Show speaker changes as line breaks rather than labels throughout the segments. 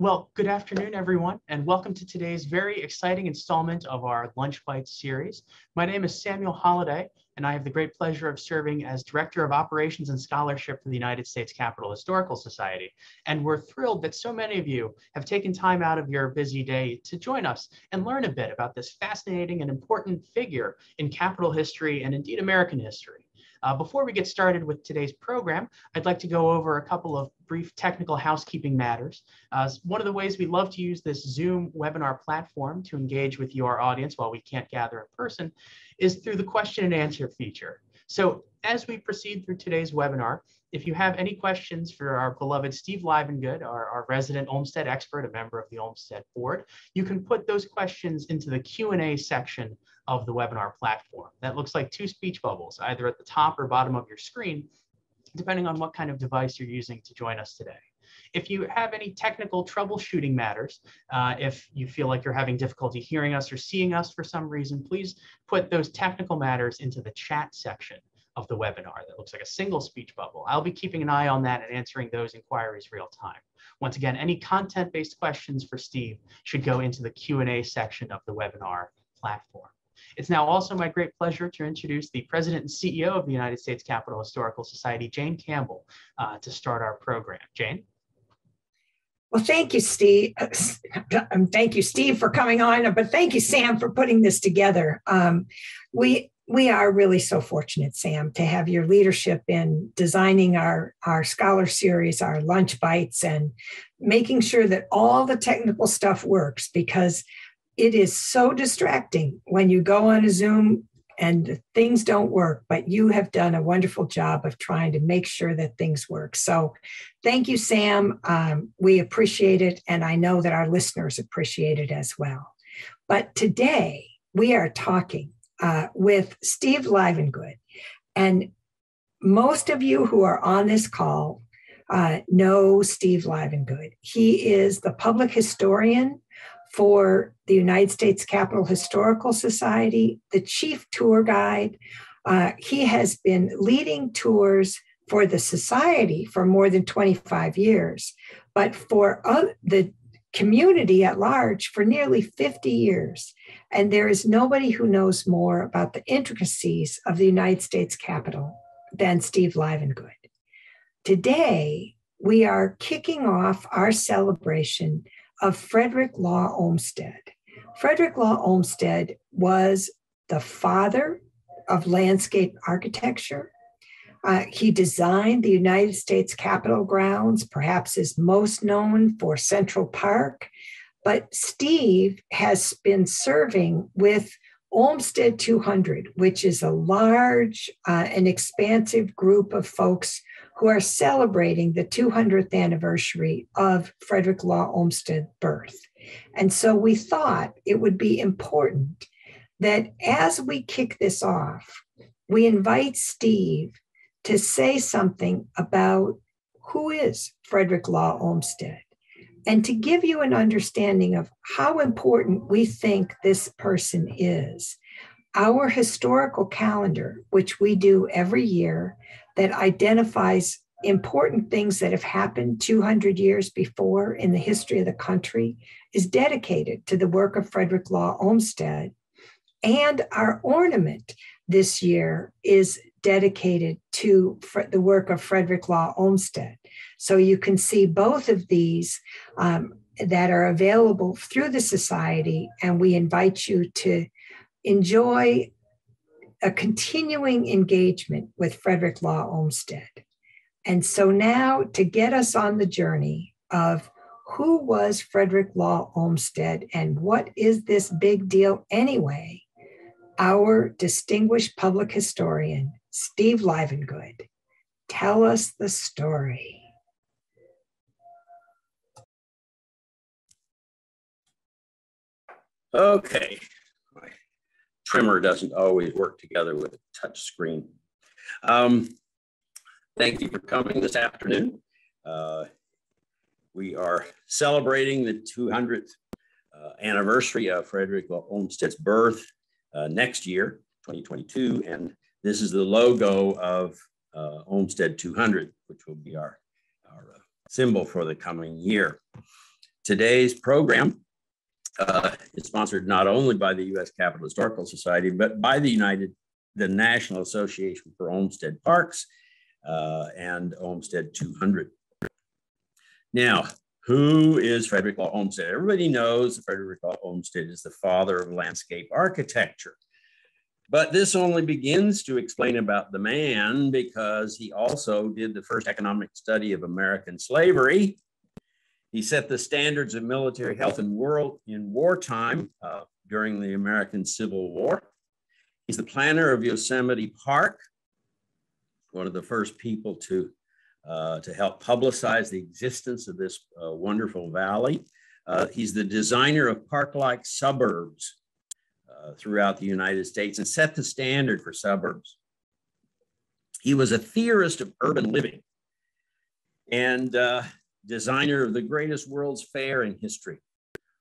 Well, good afternoon, everyone, and welcome to today's very exciting installment of our Lunch Bites series. My name is Samuel Holliday, and I have the great pleasure of serving as Director of Operations and Scholarship for the United States Capitol Historical Society. And we're thrilled that so many of you have taken time out of your busy day to join us and learn a bit about this fascinating and important figure in Capitol history and indeed American history. Uh, before we get started with today's program, I'd like to go over a couple of brief technical housekeeping matters. Uh, one of the ways we love to use this Zoom webinar platform to engage with your audience while we can't gather in person is through the question and answer feature. So as we proceed through today's webinar, if you have any questions for our beloved Steve Livengood, our, our resident Olmsted expert, a member of the Olmsted board, you can put those questions into the Q&A section of the webinar platform. That looks like two speech bubbles, either at the top or bottom of your screen, depending on what kind of device you're using to join us today. If you have any technical troubleshooting matters, uh, if you feel like you're having difficulty hearing us or seeing us for some reason, please put those technical matters into the chat section of the webinar that looks like a single speech bubble. I'll be keeping an eye on that and answering those inquiries real time. Once again, any content-based questions for Steve should go into the Q&A section of the webinar platform. It's now also my great pleasure to introduce the President and CEO of the United States Capitol Historical Society, Jane Campbell, uh, to start our program. Jane?
Well, thank you, Steve. Um, thank you, Steve, for coming on, but thank you, Sam, for putting this together. Um, we we are really so fortunate, Sam, to have your leadership in designing our, our scholar series, our lunch bites, and making sure that all the technical stuff works because it is so distracting when you go on a Zoom and things don't work, but you have done a wonderful job of trying to make sure that things work. So thank you, Sam. Um, we appreciate it, and I know that our listeners appreciate it as well. But today we are talking uh, with Steve Livengood. And most of you who are on this call uh, know Steve Livengood. He is the public historian for the United States Capitol Historical Society, the chief tour guide. Uh, he has been leading tours for the society for more than 25 years, but for the community at large for nearly 50 years. And there is nobody who knows more about the intricacies of the United States Capitol than Steve Livengood. Today, we are kicking off our celebration of Frederick Law Olmsted. Frederick Law Olmsted was the father of landscape architecture. Uh, he designed the United States Capitol grounds, perhaps is most known for Central Park. But Steve has been serving with Olmsted 200, which is a large uh, and expansive group of folks who are celebrating the 200th anniversary of Frederick Law Olmsted's birth. And so we thought it would be important that as we kick this off, we invite Steve to say something about who is Frederick Law Olmsted and to give you an understanding of how important we think this person is. Our historical calendar, which we do every year, that identifies important things that have happened 200 years before in the history of the country, is dedicated to the work of Frederick Law Olmsted. And our ornament this year is dedicated to the work of Frederick Law Olmsted. So you can see both of these um, that are available through the Society, and we invite you to enjoy a continuing engagement with Frederick Law Olmsted. And so now to get us on the journey of who was Frederick Law Olmsted and what is this big deal anyway, our distinguished public historian, Steve Livengood. Tell us the story.
Okay. Trimmer doesn't always work together with a touch screen. Um, thank you for coming this afternoon. Uh, we are celebrating the 200th uh, anniversary of Frederick Olmsted's birth uh, next year, 2022, and this is the logo of uh, Olmsted 200, which will be our, our symbol for the coming year. Today's program uh, is sponsored not only by the U.S. Capitol Historical Society, but by the United, the National Association for Olmsted Parks uh, and Olmsted 200. Now, who is Frederick Law Olmsted? Everybody knows Frederick Law Olmsted is the father of landscape architecture. But this only begins to explain about the man because he also did the first economic study of American slavery. He set the standards of military health in world in wartime uh, during the American Civil War. He's the planner of Yosemite Park, one of the first people to, uh, to help publicize the existence of this uh, wonderful valley. Uh, he's the designer of park-like suburbs uh, throughout the United States and set the standard for suburbs. He was a theorist of urban living and uh, designer of the greatest World's Fair in history.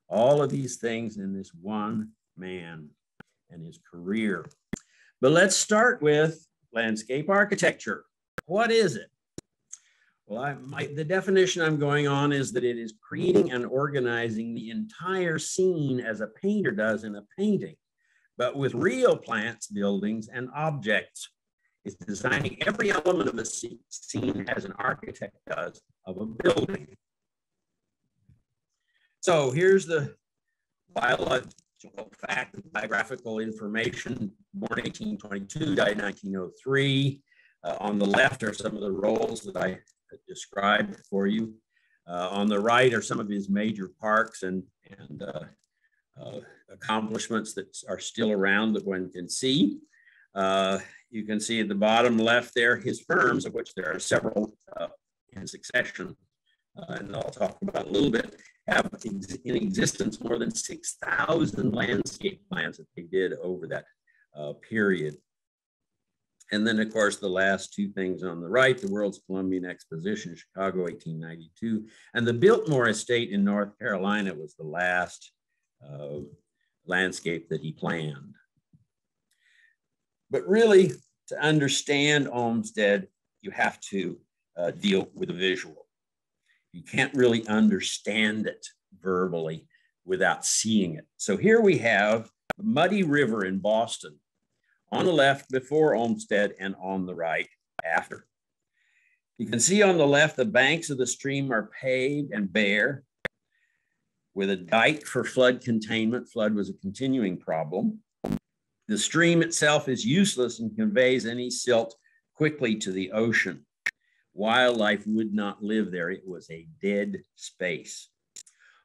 All of these things in this one man and his career. But let's start with landscape architecture. What is it? Well, I, my, the definition I'm going on is that it is creating and organizing the entire scene as a painter does in a painting but with real plants, buildings, and objects. It's designing every element of a scene as an architect does of a building. So here's the biological fact, biographical information, born 1822, died 1903. Uh, on the left are some of the roles that I described for you. Uh, on the right are some of his major parks and, and uh, uh, accomplishments that are still around that one can see. You can see at the bottom left there his firms, of which there are several uh, in succession. Uh, and I'll talk about a little bit, have in existence more than 6,000 landscape plans that they did over that uh, period. And then, of course, the last two things on the right, the World's Columbian Exposition, Chicago, 1892, and the Biltmore Estate in North Carolina was the last uh, landscape that he planned. But really, to understand Olmsted, you have to uh, deal with a visual. You can't really understand it verbally without seeing it. So here we have Muddy River in Boston, on the left before Olmsted and on the right after. You can see on the left, the banks of the stream are paved and bare with a dike for flood containment. Flood was a continuing problem. The stream itself is useless and conveys any silt quickly to the ocean. Wildlife would not live there. It was a dead space.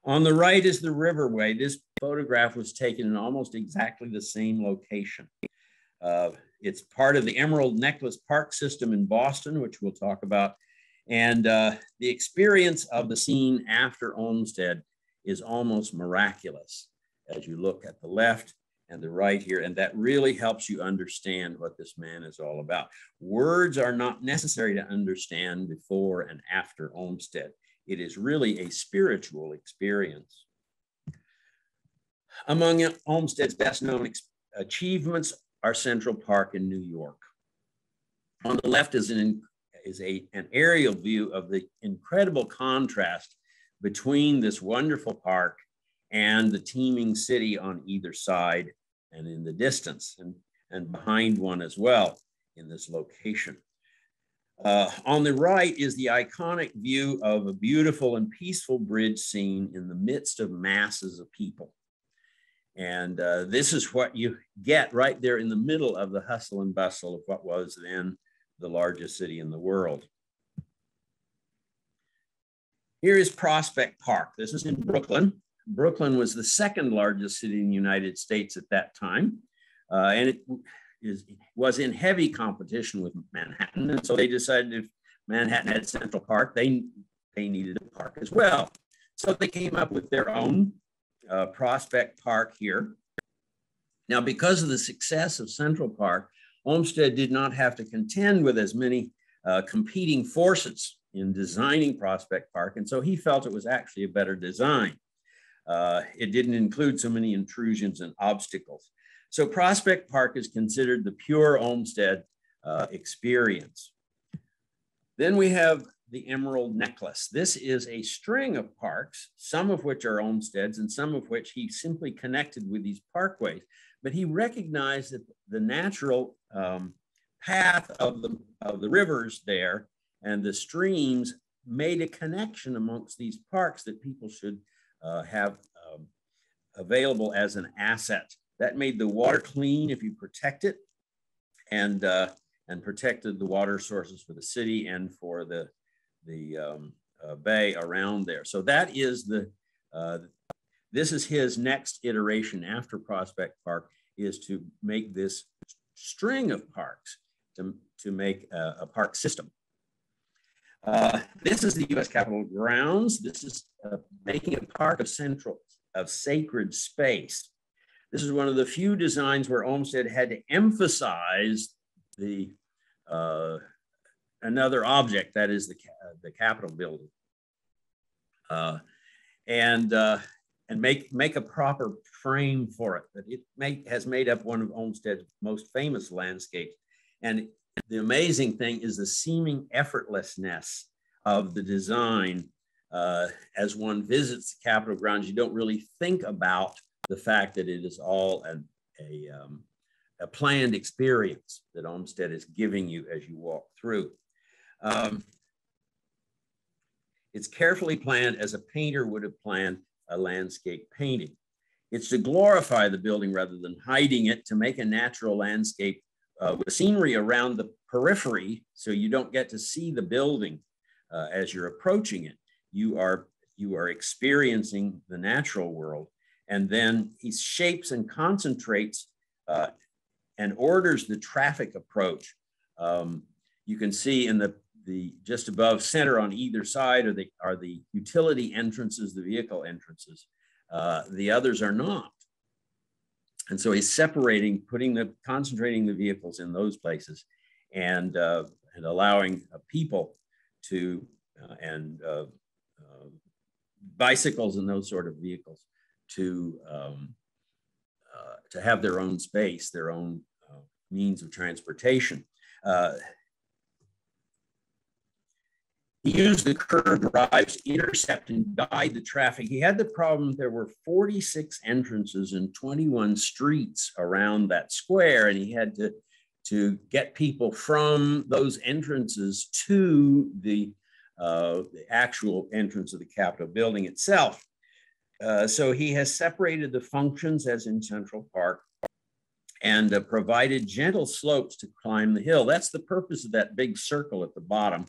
On the right is the riverway. This photograph was taken in almost exactly the same location. Uh, it's part of the Emerald Necklace Park system in Boston, which we'll talk about. And uh, the experience of the scene after Olmsted is almost miraculous as you look at the left and the right here. And that really helps you understand what this man is all about. Words are not necessary to understand before and after Olmsted. It is really a spiritual experience. Among Olmsted's best known achievements are Central Park in New York. On the left is an, is a, an aerial view of the incredible contrast between this wonderful park and the teeming city on either side and in the distance and, and behind one as well in this location. Uh, on the right is the iconic view of a beautiful and peaceful bridge scene in the midst of masses of people. And uh, this is what you get right there in the middle of the hustle and bustle of what was then the largest city in the world. Here is Prospect Park. This is in Brooklyn. Brooklyn was the second largest city in the United States at that time. Uh, and it is, was in heavy competition with Manhattan. And so they decided if Manhattan had Central Park, they, they needed a park as well. So they came up with their own uh, Prospect Park here. Now, because of the success of Central Park, Olmsted did not have to contend with as many uh, competing forces in designing Prospect Park. And so he felt it was actually a better design. Uh, it didn't include so many intrusions and obstacles. So Prospect Park is considered the pure Olmsted uh, experience. Then we have the Emerald Necklace. This is a string of parks, some of which are Olmsteds and some of which he simply connected with these parkways. But he recognized that the natural um, path of the, of the rivers there and the streams made a connection amongst these parks that people should have um, available as an asset. That made the water clean if you protect it and, uh, and protected the water sources for the city and for the, the um, uh, bay around there. So that is the, uh, this is his next iteration after Prospect Park is to make this string of parks to, to make a, a park system. Uh, this is the U.S. Capitol grounds. This is uh, making a park of central of sacred space. This is one of the few designs where Olmsted had to emphasize the uh, another object that is the the Capitol building, uh, and uh, and make make a proper frame for it. That it make, has made up one of Olmsted's most famous landscapes, and the amazing thing is the seeming effortlessness of the design. Uh, as one visits the Capitol grounds, you don't really think about the fact that it is all an, a, um, a planned experience that Olmsted is giving you as you walk through. Um, it's carefully planned as a painter would have planned a landscape painting. It's to glorify the building rather than hiding it, to make a natural landscape uh, with scenery around the periphery so you don't get to see the building uh, as you're approaching it. You are, you are experiencing the natural world. And then he shapes and concentrates uh, and orders the traffic approach. Um, you can see in the, the just above center on either side are the, are the utility entrances, the vehicle entrances. Uh, the others are not. And so he's separating, putting the, concentrating the vehicles in those places and, uh, and allowing uh, people to, uh, and uh, uh, bicycles and those sort of vehicles to, um, to have their own space, their own means of transportation. He used the curved drives to intercept and guide the traffic. He had the problem there were 46 entrances and 21 streets around that square, and he had to, to get people from those entrances to the, uh, the actual entrance of the Capitol building itself. Uh, so he has separated the functions as in Central Park and uh, provided gentle slopes to climb the hill. That's the purpose of that big circle at the bottom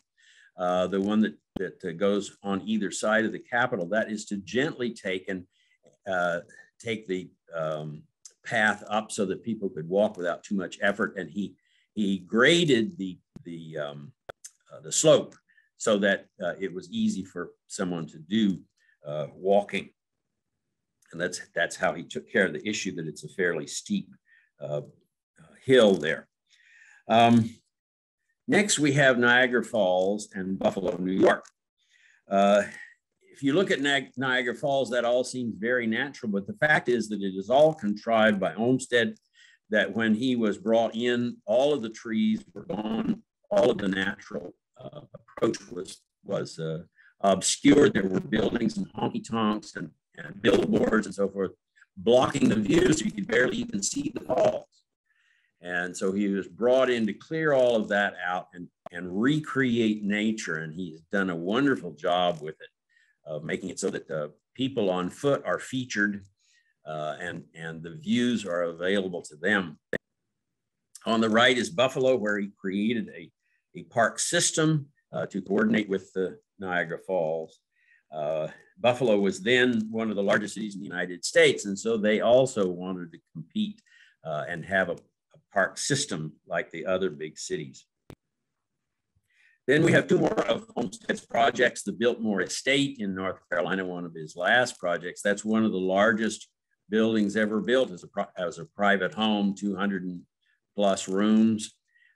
uh, the one that, that uh, goes on either side of the Capitol, that is to gently take and uh, take the um, path up so that people could walk without too much effort. And he, he graded the, the, um, uh, the slope so that uh, it was easy for someone to do uh, walking. And that's, that's how he took care of the issue that it's a fairly steep hill there. Um, Next, we have Niagara Falls and Buffalo, New York. Uh, if you look at Niagara Falls, that all seems very natural, but the fact is that it is all contrived by Olmsted, that when he was brought in, all of the trees were gone, all of the natural uh, approach was, was uh, obscured. There were buildings and honky tonks and, and billboards and so forth blocking the view so you could barely even see the falls. And so he was brought in to clear all of that out and, and recreate nature. And he's done a wonderful job with it, of making it so that the people on foot are featured uh, and, and the views are available to them. On the right is Buffalo, where he created a, a park system uh, to coordinate with the Niagara Falls. Uh, Buffalo was then one of the largest cities in the United States, and so they also wanted to compete uh, and have a, park system like the other big cities. Then we have two more of Olmsted's projects, the Biltmore Estate in North Carolina, one of his last projects. That's one of the largest buildings ever built as a, as a private home, 200 plus rooms.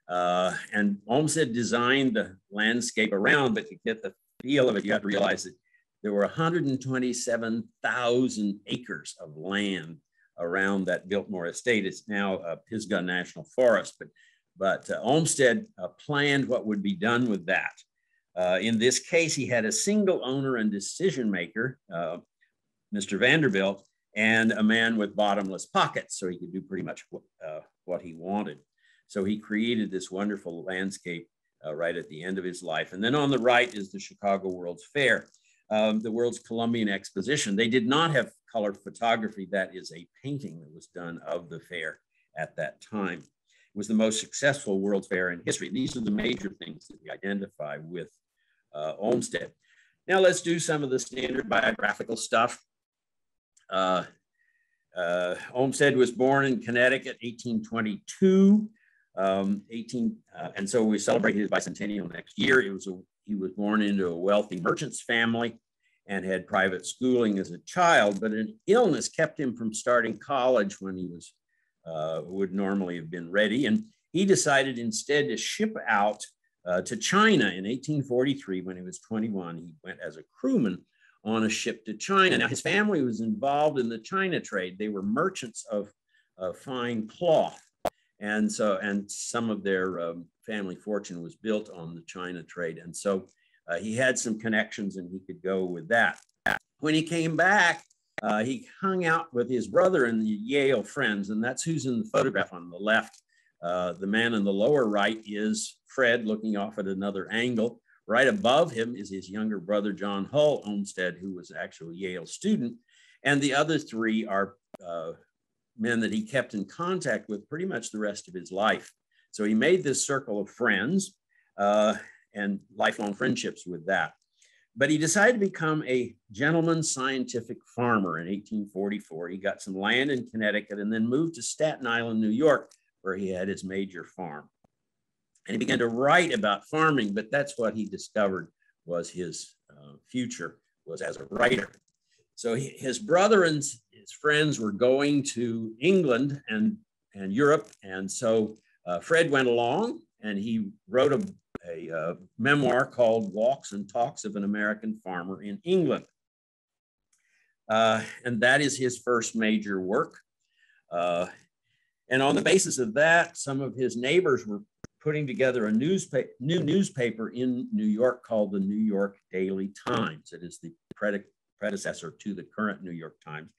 Uh, and Olmsted designed the landscape around, but to get the feel of it, you have to realize that there were 127,000 acres of land around that Biltmore estate. It's now a Pisgah National Forest, but, but uh, Olmsted uh, planned what would be done with that. Uh, in this case, he had a single owner and decision maker, uh, Mr. Vanderbilt, and a man with bottomless pockets, so he could do pretty much what, uh, what he wanted. So he created this wonderful landscape uh, right at the end of his life. And then on the right is the Chicago World's Fair, um, the World's Columbian Exposition. They did not have color photography. That is a painting that was done of the fair at that time. It was the most successful World's Fair in history. These are the major things that we identify with uh, Olmsted. Now let's do some of the standard biographical stuff. Uh, uh, Olmsted was born in Connecticut, 1822. Um, 18, uh, and so we celebrate his bicentennial next year. It was a, he was born into a wealthy merchant's family and had private schooling as a child, but an illness kept him from starting college when he was uh, would normally have been ready. And he decided instead to ship out uh, to China in 1843 when he was 21. He went as a crewman on a ship to China. Now, his family was involved in the China trade. They were merchants of, of fine cloth. And so, and some of their um, family fortune was built on the China trade. And so uh, he had some connections and he could go with that. When he came back, uh, he hung out with his brother and the Yale friends, and that's who's in the photograph on the left. Uh, the man in the lower right is Fred looking off at another angle. Right above him is his younger brother, John Hull Olmsted, who was actually a Yale student. And the other three are uh, men that he kept in contact with pretty much the rest of his life. So he made this circle of friends uh, and lifelong friendships with that. But he decided to become a gentleman scientific farmer in 1844. He got some land in Connecticut and then moved to Staten Island, New York, where he had his major farm. And he began to write about farming, but that's what he discovered was his uh, future was as a writer. So he, his brother and his friends were going to England and, and Europe. And so uh, Fred went along and he wrote a a uh, memoir called Walks and Talks of an American Farmer in England. Uh, and that is his first major work. Uh, and on the basis of that, some of his neighbors were putting together a newspaper, new newspaper in New York called the New York Daily Times. It is the predecessor to the current New York Times.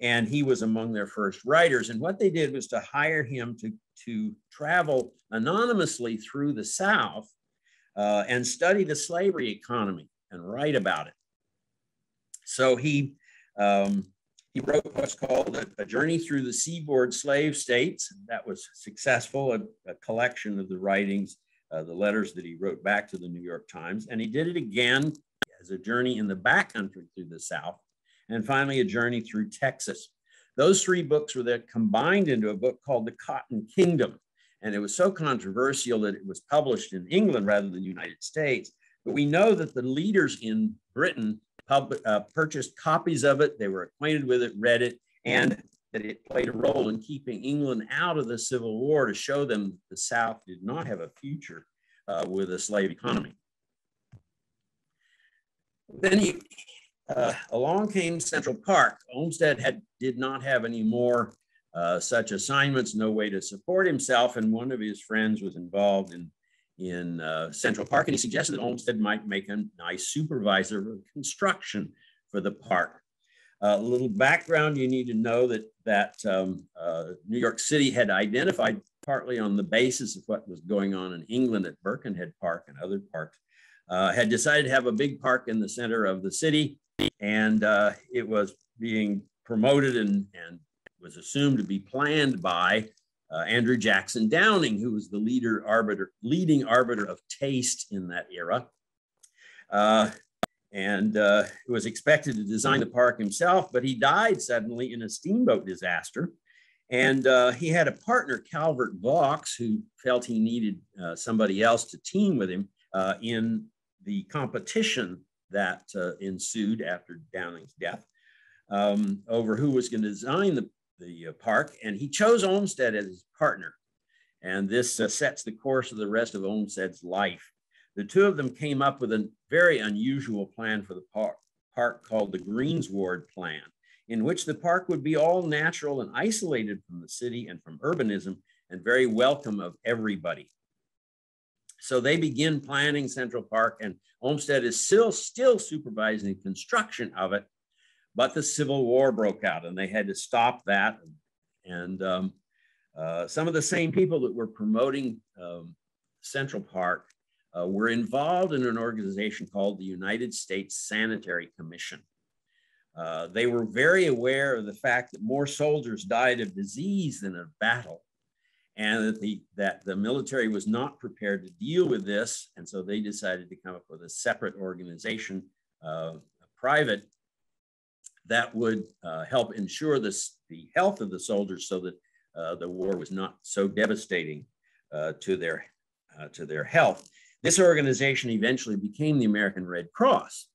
And he was among their first writers. And what they did was to hire him to, to travel anonymously through the South uh, and study the slavery economy and write about it. So he, um, he wrote what's called a, a, Journey Through the Seaboard Slave States. That was successful, a, a collection of the writings, uh, the letters that he wrote back to the New York Times. And he did it again as a journey in the backcountry through the South, and finally a journey through Texas. Those three books were then combined into a book called The Cotton Kingdom. And it was so controversial that it was published in England rather than the United States. But we know that the leaders in Britain pub, uh, purchased copies of it, they were acquainted with it, read it, and that it played a role in keeping England out of the Civil War to show them the South did not have a future uh, with a slave economy. Then he, uh, along came Central Park. Olmsted had did not have any more uh, such assignments, no way to support himself. And one of his friends was involved in, in uh, Central Park, and he suggested that Olmsted might make a nice supervisor of construction for the park. A little background, you need to know that, that um, uh, New York City had identified partly on the basis of what was going on in England at Birkenhead Park and other parks, uh, had decided to have a big park in the center of the city. And uh, it was being promoted and, and was assumed to be planned by uh, Andrew Jackson Downing, who was the leader arbiter, leading arbiter of taste in that era. Uh, and uh, was expected to design the park himself, but he died suddenly in a steamboat disaster. And uh, he had a partner, Calvert Vaux, who felt he needed uh, somebody else to team with him uh, in the competition that uh, ensued after Downing's death um, over who was going to design the the uh, park, and he chose Olmsted as his partner. And this uh, sets the course of the rest of Olmsted's life. The two of them came up with a very unusual plan for the park, park called the Greensward Plan, in which the park would be all natural and isolated from the city and from urbanism and very welcome of everybody. So they begin planning Central Park, and Olmsted is still, still supervising construction of it. But the Civil War broke out, and they had to stop that. And um, uh, some of the same people that were promoting um, Central Park uh, were involved in an organization called the United States Sanitary Commission. Uh, they were very aware of the fact that more soldiers died of disease than of battle, and that the, that the military was not prepared to deal with this. And so they decided to come up with a separate organization, uh, private, that would uh, help ensure this, the health of the soldiers so that uh, the war was not so devastating uh, to, their, uh, to their health. This organization eventually became the American Red Cross.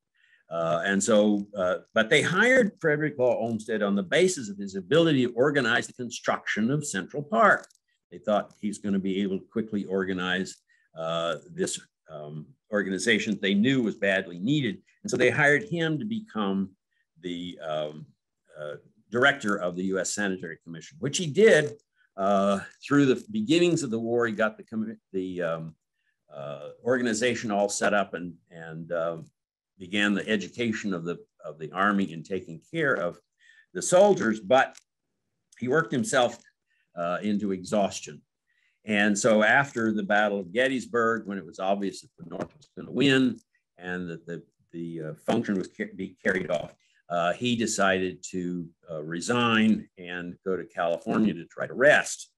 Uh, and so, uh, but they hired Frederick Law Olmsted on the basis of his ability to organize the construction of Central Park. They thought he's going to be able to quickly organize uh, this um, organization they knew was badly needed. And so they hired him to become the um, uh, director of the US Sanitary Commission, which he did uh, through the beginnings of the war. He got the, the um, uh, organization all set up and, and um, began the education of the, of the army in taking care of the soldiers, but he worked himself uh, into exhaustion. And so after the Battle of Gettysburg, when it was obvious that the North was going to win and that the, the uh, function was ca be carried off, uh, he decided to uh, resign and go to California to try to rest.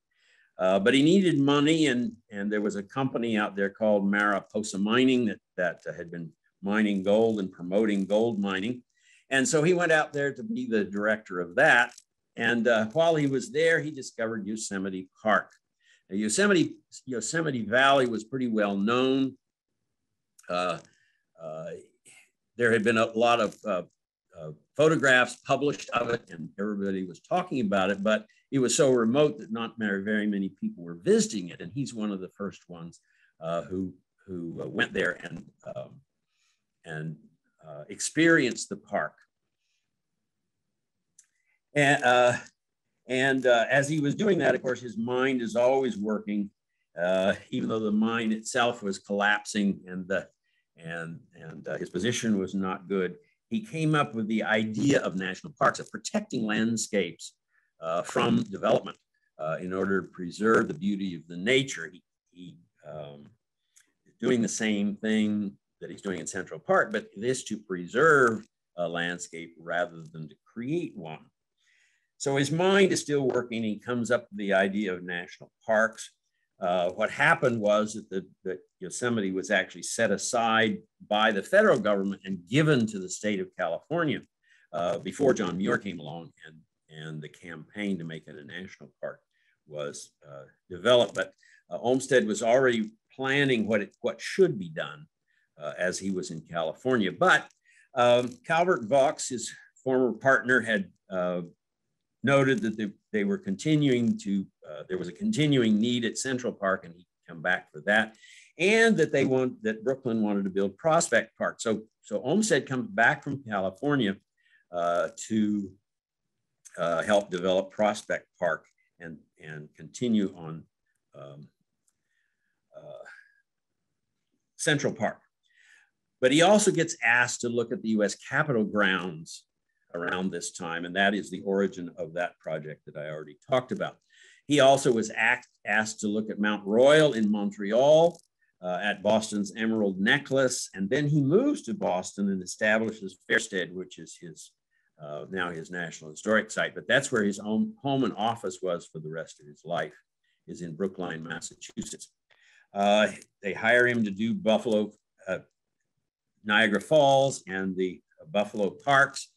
Uh, but he needed money, and, and there was a company out there called Mariposa Mining that, that had been mining gold and promoting gold mining. And so he went out there to be the director of that. And uh, while he was there, he discovered Yosemite Park. Now, Yosemite, Yosemite Valley was pretty well known. Uh, uh, there had been a lot of uh, uh, photographs published of it, and everybody was talking about it, but it was so remote that not very, many people were visiting it. And he's one of the first ones uh, who, who went there and um, and uh, experience the park. And, uh, and uh, as he was doing that, of course, his mind is always working, uh, even though the mine itself was collapsing and, the, and, and uh, his position was not good. He came up with the idea of national parks, of protecting landscapes uh, from development in order to preserve the beauty of the nature. He, he um, doing the same thing that he's doing in Central Park, but this to preserve a landscape rather than to create one. So his mind is still working. He comes up with the idea of national parks. Uh, what happened was that the that Yosemite was actually set aside by the federal government and given to the state of California uh, before John Muir came along and, and the campaign to make it a national park was uh, developed. But uh, Olmsted was already planning what, it, what should be done uh, as he was in California. But um, Calvert Vaux, his former partner, had uh, noted that they, they were continuing to, uh, there was a continuing need at Central Park and he'd come back for that. And that they want, that Brooklyn wanted to build Prospect Park. So, so Olmsted comes back from California uh, to uh, help develop Prospect Park and, and continue on um, uh, Central Park. But he also gets asked to look at the US Capitol grounds around this time, and that is the origin of that project that I already talked about. He also was asked, asked to look at Mount Royal in Montreal, uh, at Boston's Emerald Necklace, and then he moves to Boston and establishes Fairsted, which is his uh, now his National Historic Site. But that's where his home, home and office was for the rest of his life, is in Brookline, Massachusetts. Uh, they hire him to do Buffalo, uh, Niagara Falls and the Buffalo Parks,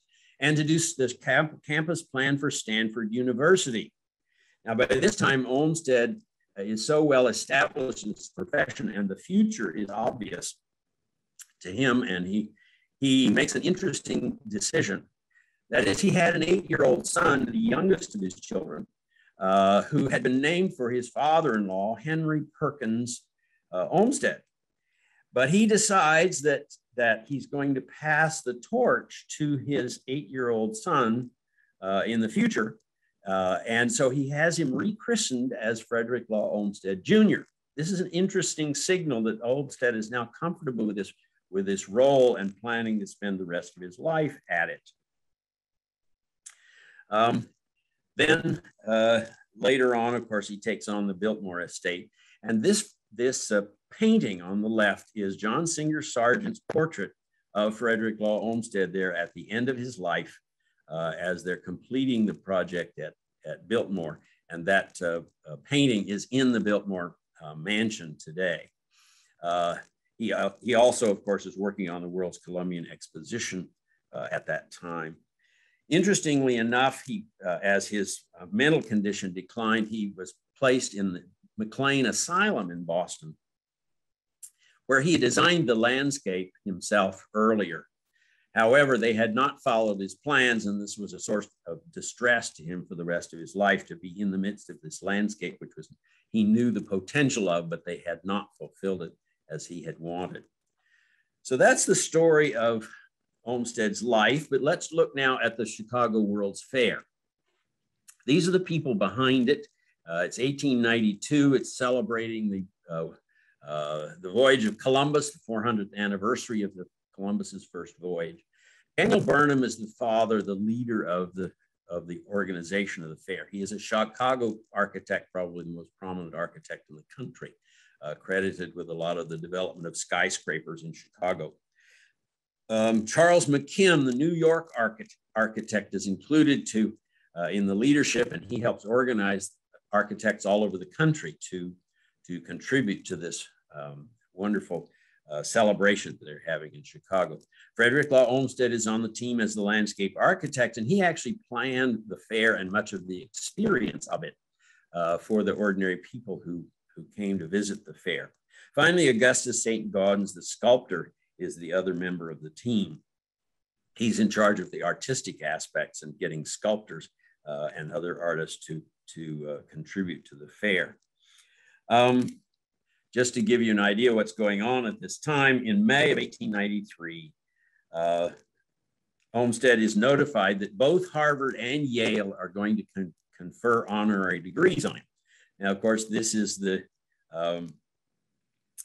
and to do this camp, campus plan for Stanford University. Now, by this time, Olmsted is so well established in his profession, and the future is obvious to him, and he he makes an interesting decision. That is, he had an eight-year-old son, the youngest of his children, uh, who had been named for his father-in-law, Henry Perkins uh, Olmsted. But he decides that that he's going to pass the torch to his eight year old son uh, in the future. Uh, and so he has him rechristened as Frederick Law Olmsted Jr. this is an interesting signal that Olmsted is now comfortable with this, with this role and planning to spend the rest of his life at it. Um, then uh, later on, of course, he takes on the Biltmore estate. And this, this uh, painting on the left is John Singer Sargent's portrait of Frederick Law Olmsted there at the end of his life uh, as they're completing the project at, at Biltmore. And that uh, uh, painting is in the Biltmore uh, mansion today. he, he also, of course, is working on the World's Columbian Exposition at that time. Interestingly enough, he, uh, as his uh, mental condition declined, he was placed in the McLean Asylum in Boston, where he designed the landscape himself earlier. However, they had not followed his plans, and this was a source of distress to him for the rest of his life to be in the midst of this landscape, which was he knew the potential of, but they had not fulfilled it as he had wanted. So that's the story of Olmsted's life, but let's look now at the Chicago World's Fair. These are the people behind it. Uh, it's 1892. It's celebrating the, uh, uh, the voyage of Columbus, the 400th anniversary of the Columbus's first voyage. Daniel Burnham is the father, the leader of the, of the organization of the fair. He is a Chicago architect, probably the most prominent architect in the country, uh, credited with a lot of the development of skyscrapers in Chicago. Um, Charles McKim, the New York architect, architect is included to, uh, in the leadership, and he helps organize architects all over the country to, to contribute to this um, wonderful uh, celebration that they're having in Chicago. Frederick Law Olmsted is on the team as the landscape architect, and he actually planned the fair and much of the experience of it uh, for the ordinary people who, who came to visit the fair. Finally, Augustus St. Gaudens, the sculptor, is the other member of the team. He's in charge of the artistic aspects and getting sculptors uh, and other artists to, to uh, contribute to the fair. Um, just to give you an idea what's going on at this time, in May of 1893, uh, Olmsted is notified that both Harvard and Yale are going to con confer honorary degrees on him. Now, of course, this is the um,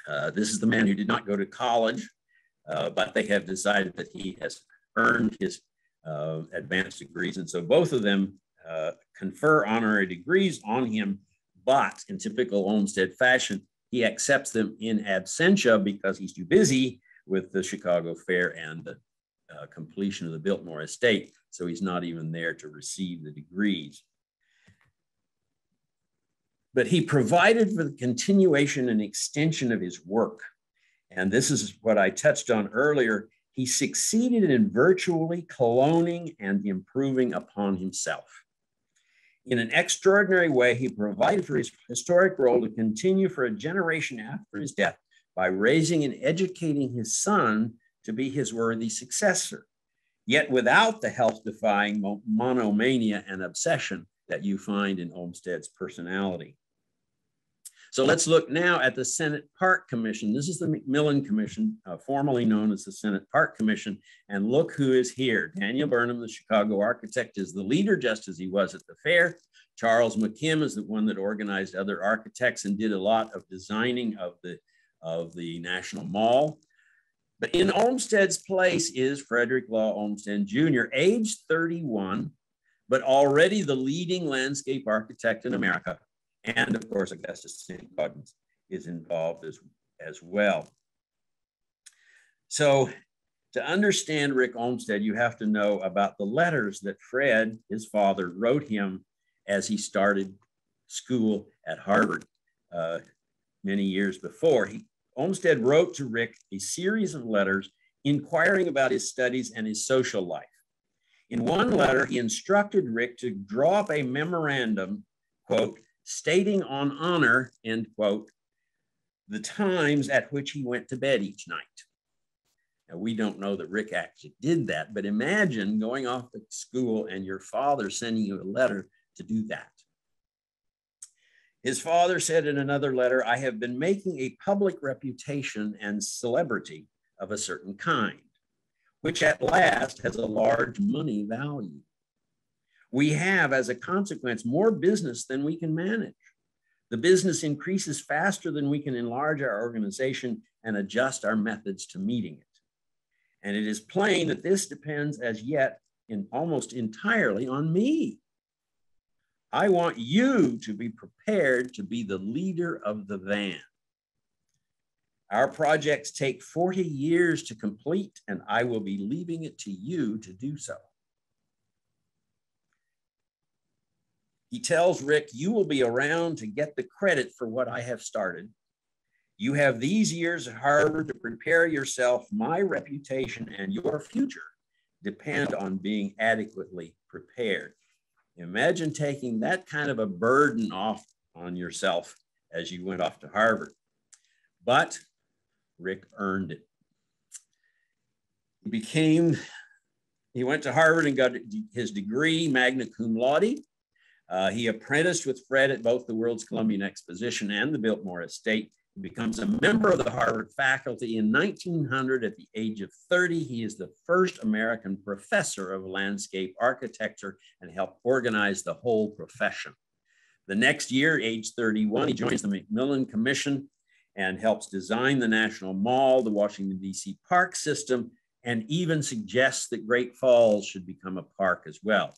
uh, this is the man who did not go to college, uh, but they have decided that he has earned his uh, advanced degrees. And so both of them uh, confer honorary degrees on him, but in typical Olmsted fashion, he accepts them in absentia because he's too busy with the Chicago Fair and the uh, completion of the Biltmore estate. So he's not even there to receive the degrees. But he provided for the continuation and extension of his work and this is what I touched on earlier. He succeeded in virtually cloning and improving upon himself. In an extraordinary way, he provided for his historic role to continue for a generation after his death by raising and educating his son to be his worthy successor, yet without the health defying monomania and obsession that you find in Olmsted's personality. So let's look now at the Senate Park Commission. This is the McMillan Commission, uh, formerly known as the Senate Park Commission. And look who is here. Daniel Burnham, the Chicago architect, is the leader, just as he was at the fair. Charles McKim is the one that organized other architects and did a lot of designing of the, of the National Mall. But in Olmsted's place is Frederick Law Olmsted Jr., age 31, but already the leading landscape architect in America and of course, Augustus St. Gaudens is involved as, as well. So to understand Rick Olmsted, you have to know about the letters that Fred, his father, wrote him as he started school at Harvard uh, many years before. He, Olmsted wrote to Rick a series of letters inquiring about his studies and his social life. In one letter, he instructed Rick to draw up a memorandum, quote, stating on honor, end quote, the times at which he went to bed each night. Now, we don't know that Rick actually did that, but imagine going off to school and your father sending you a letter to do that. His father said in another letter, I have been making a public reputation and celebrity of a certain kind, which at last has a large money value. We have, as a consequence, more business than we can manage. The business increases faster than we can enlarge our organization and adjust our methods to meeting it. And it is plain that this depends as yet in almost entirely on me. I want you to be prepared to be the leader of the van. Our projects take 40 years to complete, and I will be leaving it to you to do so. He tells Rick, You will be around to get the credit for what I have started. You have these years at Harvard to prepare yourself. My reputation and your future depend on being adequately prepared. Imagine taking that kind of a burden off on yourself as you went off to Harvard. But Rick earned it. He became, he went to Harvard and got his degree, magna cum laude. Uh, he apprenticed with Fred at both the World's Columbian Exposition and the Biltmore Estate. He becomes a member of the Harvard faculty in 1900 at the age of 30. He is the first American professor of landscape architecture and helped organize the whole profession. The next year, age 31, he joins the McMillan Commission and helps design the National Mall, the Washington, D.C. park system, and even suggests that Great Falls should become a park as well.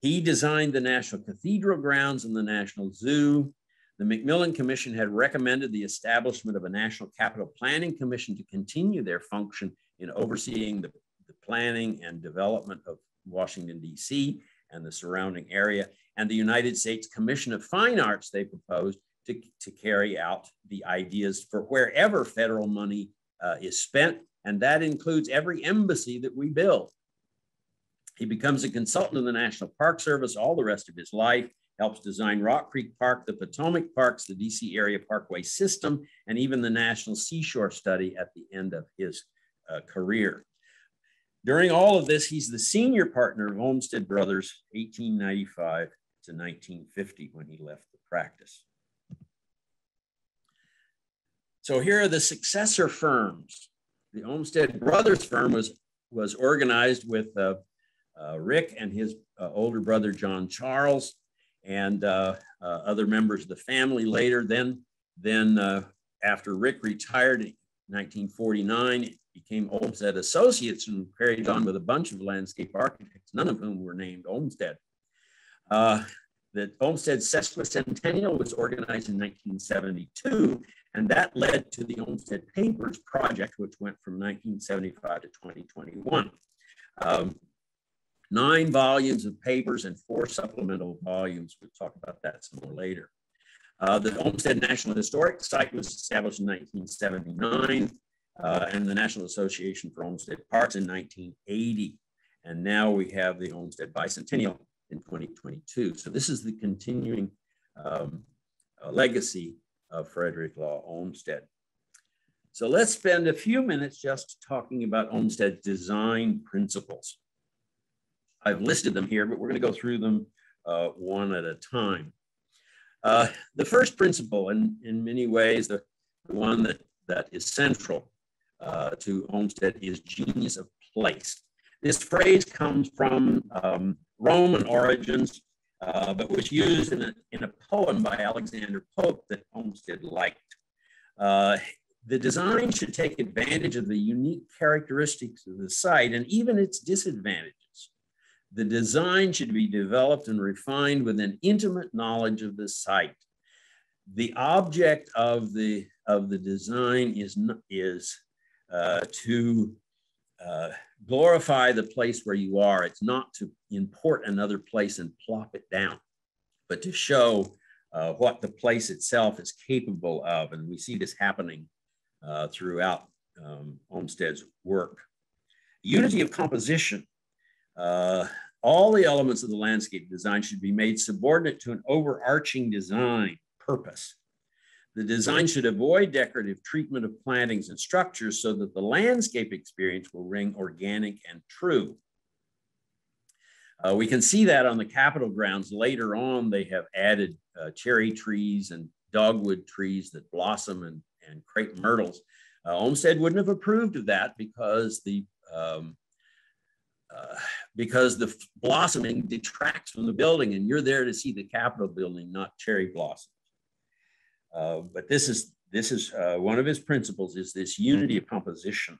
He designed the National Cathedral grounds and the National Zoo. The McMillan Commission had recommended the establishment of a National Capital Planning Commission to continue their function in overseeing the, the planning and development of Washington, D.C. and the surrounding area. And the United States Commission of Fine Arts, they proposed, to, to carry out the ideas for wherever federal money uh, is spent. And that includes every embassy that we build. He becomes a consultant in the National Park Service all the rest of his life, helps design Rock Creek Park, the Potomac Parks, the DC Area Parkway System, and even the National Seashore Study at the end of his uh, career. During all of this, he's the senior partner of Olmsted Brothers, 1895 to 1950 when he left the practice. So here are the successor firms. The Olmsted Brothers firm was, was organized with uh, Rick and his uh, older brother, John Charles, and uh, uh, other members of the family later. Then, then uh, after Rick retired in 1949, became Olmsted Associates and carried on with a bunch of landscape architects, none of whom were named Olmsted. the Olmsted Sesquicentennial was organized in 1972 and that led to the Olmsted Papers project, which went from 1975 to 2021. Um, nine volumes of papers and four supplemental volumes. We'll talk about that some more later. Uh, the Olmsted National Historic Site was established in 1979 uh, and the National Association for Olmsted Parks in 1980. And now we have the Olmsted Bicentennial in 2022. So this is the continuing um, uh, legacy of Frederick Law Olmsted. So let's spend a few minutes just talking about Olmsted's design principles. I've listed them here, but we're going to go through them uh, one at a time. Uh, the first principle, and in many ways, the, the one that, that is central uh, to Olmsted is genius of place. This phrase comes from um, Roman origins uh, but was used in a, in a poem by Alexander Pope that Olmsted liked. Uh, the design should take advantage of the unique characteristics of the site and even its disadvantages. The design should be developed and refined with an intimate knowledge of the site. The object of the, of the design is, is uh, to uh, glorify the place where you are. It's not to import another place and plop it down, but to show uh, what the place itself is capable of. And we see this happening uh, throughout um, Olmsted's work. Unity of composition. Uh, all the elements of the landscape design should be made subordinate to an overarching design purpose. The design should avoid decorative treatment of plantings and structures so that the landscape experience will ring organic and true. Uh, we can see that on the Capitol grounds. Later on, they have added uh, cherry trees and dogwood trees that blossom and, and crepe myrtles. Uh, Olmsted wouldn't have approved of that because the um, because the blossoming detracts from the building, and you're there to see the Capitol building, not cherry blossom. Uh, but this is, this is uh, one of his principles is this unity of composition.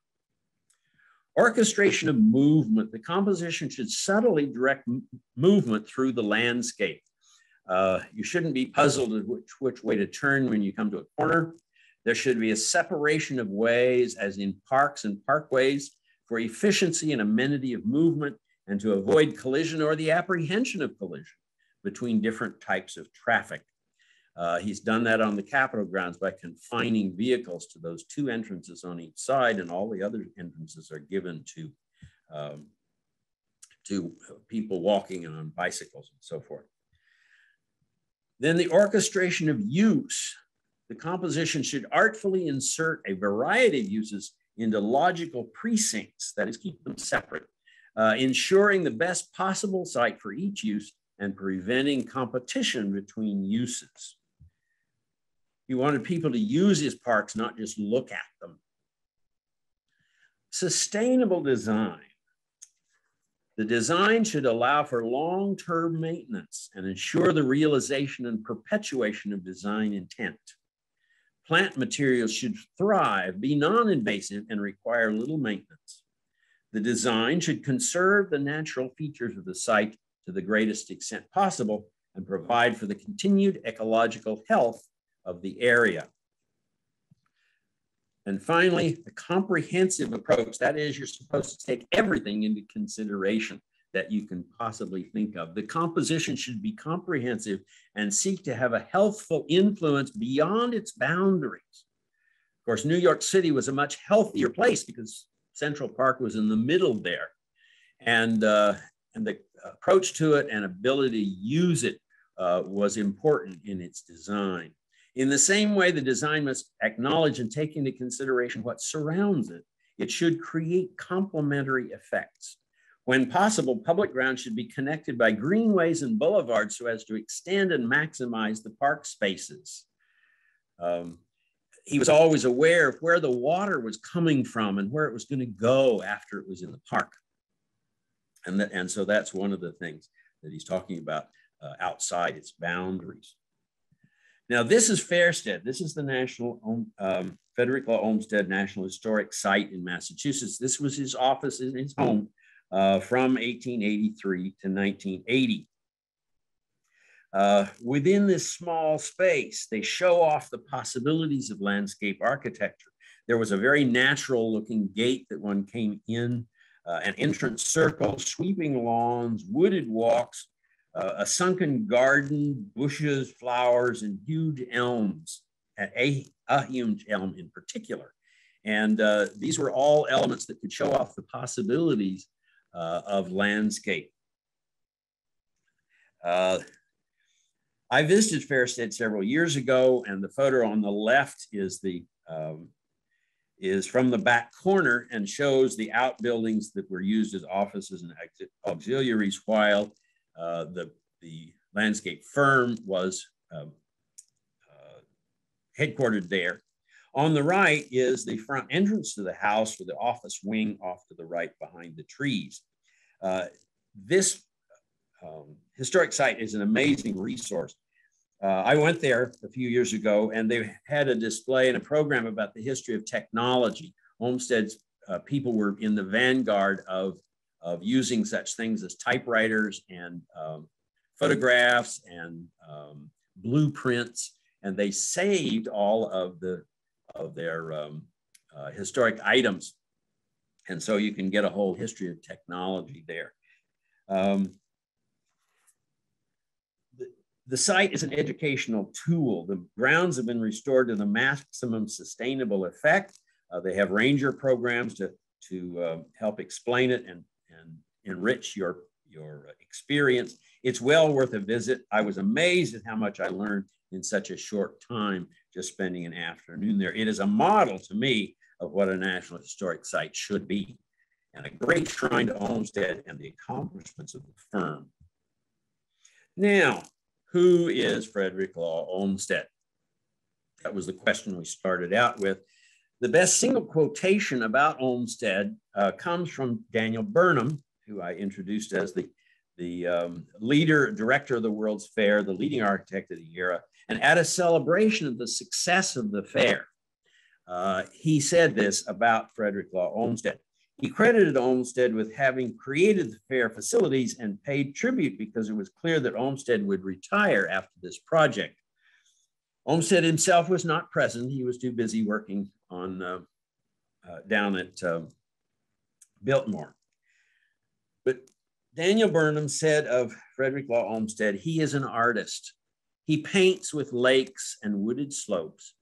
Orchestration of movement. The composition should subtly direct movement through the landscape. Uh, you shouldn't be puzzled at which, which way to turn when you come to a corner. There should be a separation of ways, as in parks and parkways, for efficiency and amenity of movement and to avoid collision or the apprehension of collision between different types of traffic. Uh, he's done that on the Capitol grounds by confining vehicles to those two entrances on each side, and all the other entrances are given to, um, to people walking and on bicycles and so forth. Then the orchestration of use. The composition should artfully insert a variety of uses into logical precincts, that is, keep them separate, uh, ensuring the best possible site for each use and preventing competition between uses. He wanted people to use his parks, not just look at them. Sustainable design. The design should allow for long-term maintenance and ensure the realization and perpetuation of design intent. Plant materials should thrive, be non-invasive, and require little maintenance. The design should conserve the natural features of the site to the greatest extent possible and provide for the continued ecological health of the area. And finally, the comprehensive approach, that is, you're supposed to take everything into consideration that you can possibly think of. The composition should be comprehensive and seek to have a healthful influence beyond its boundaries. Of course, New York City was a much healthier place because Central Park was in the middle there. And, uh, and the approach to it and ability to use it uh, was important in its design. In the same way, the design must acknowledge and take into consideration what surrounds it. It should create complementary effects. When possible, public ground should be connected by greenways and boulevards so as to extend and maximize the park spaces. Um, he was always aware of where the water was coming from and where it was going to go after it was in the park. And, that, and so that's one of the things that he's talking about uh, outside its boundaries. Now, this is Fairsted. This is the National um, Frederick Law Olmsted National Historic Site in Massachusetts. This was his office in his home uh, from 1883 to 1980. Uh, within this small space, they show off the possibilities of landscape architecture. There was a very natural looking gate that one came in, uh, an entrance circle, sweeping lawns, wooded walks, uh, a sunken garden, bushes, flowers, and huge elms, a, a huge elm in particular. And uh, these were all elements that could show off the possibilities uh, of landscape. Uh, I visited Fairsted several years ago, and the photo on the left is the um, is from the back corner and shows the outbuildings that were used as offices and auxiliaries while uh, the, the landscape firm was um, uh, headquartered there. On the right is the front entrance to the house with the office wing off to the right behind the trees. Uh, this um, historic site is an amazing resource. Uh, I went there a few years ago and they had a display and a program about the history of technology. Olmsted's uh, people were in the vanguard of of using such things as typewriters and um, photographs and um, blueprints, and they saved all of the of their um, uh, historic items, and so you can get a whole history of technology there. Um, the, the site is an educational tool. The grounds have been restored to the maximum sustainable effect. Uh, they have ranger programs to, to uh, help explain it and and enrich your, your experience. It's well worth a visit. I was amazed at how much I learned in such a short time just spending an afternoon there. It is a model to me of what a National Historic Site should be and a great shrine to Olmsted and the accomplishments of the firm. Now, who is Frederick Law Olmsted? That was the question we started out with. The best single quotation about Olmsted uh, comes from Daniel Burnham, who I introduced as the, the um, leader, director of the World's Fair, the leading architect of the era. And at a celebration of the success of the fair, uh, he said this about Frederick Law Olmsted. He credited Olmsted with having created the fair facilities and paid tribute because it was clear that Olmsted would retire after this project. Olmsted himself was not present. He was too busy working on uh, uh, down at uh, Biltmore. But Daniel Burnham said of Frederick Law Olmsted, he is an artist. He paints with lakes and wooded slopes,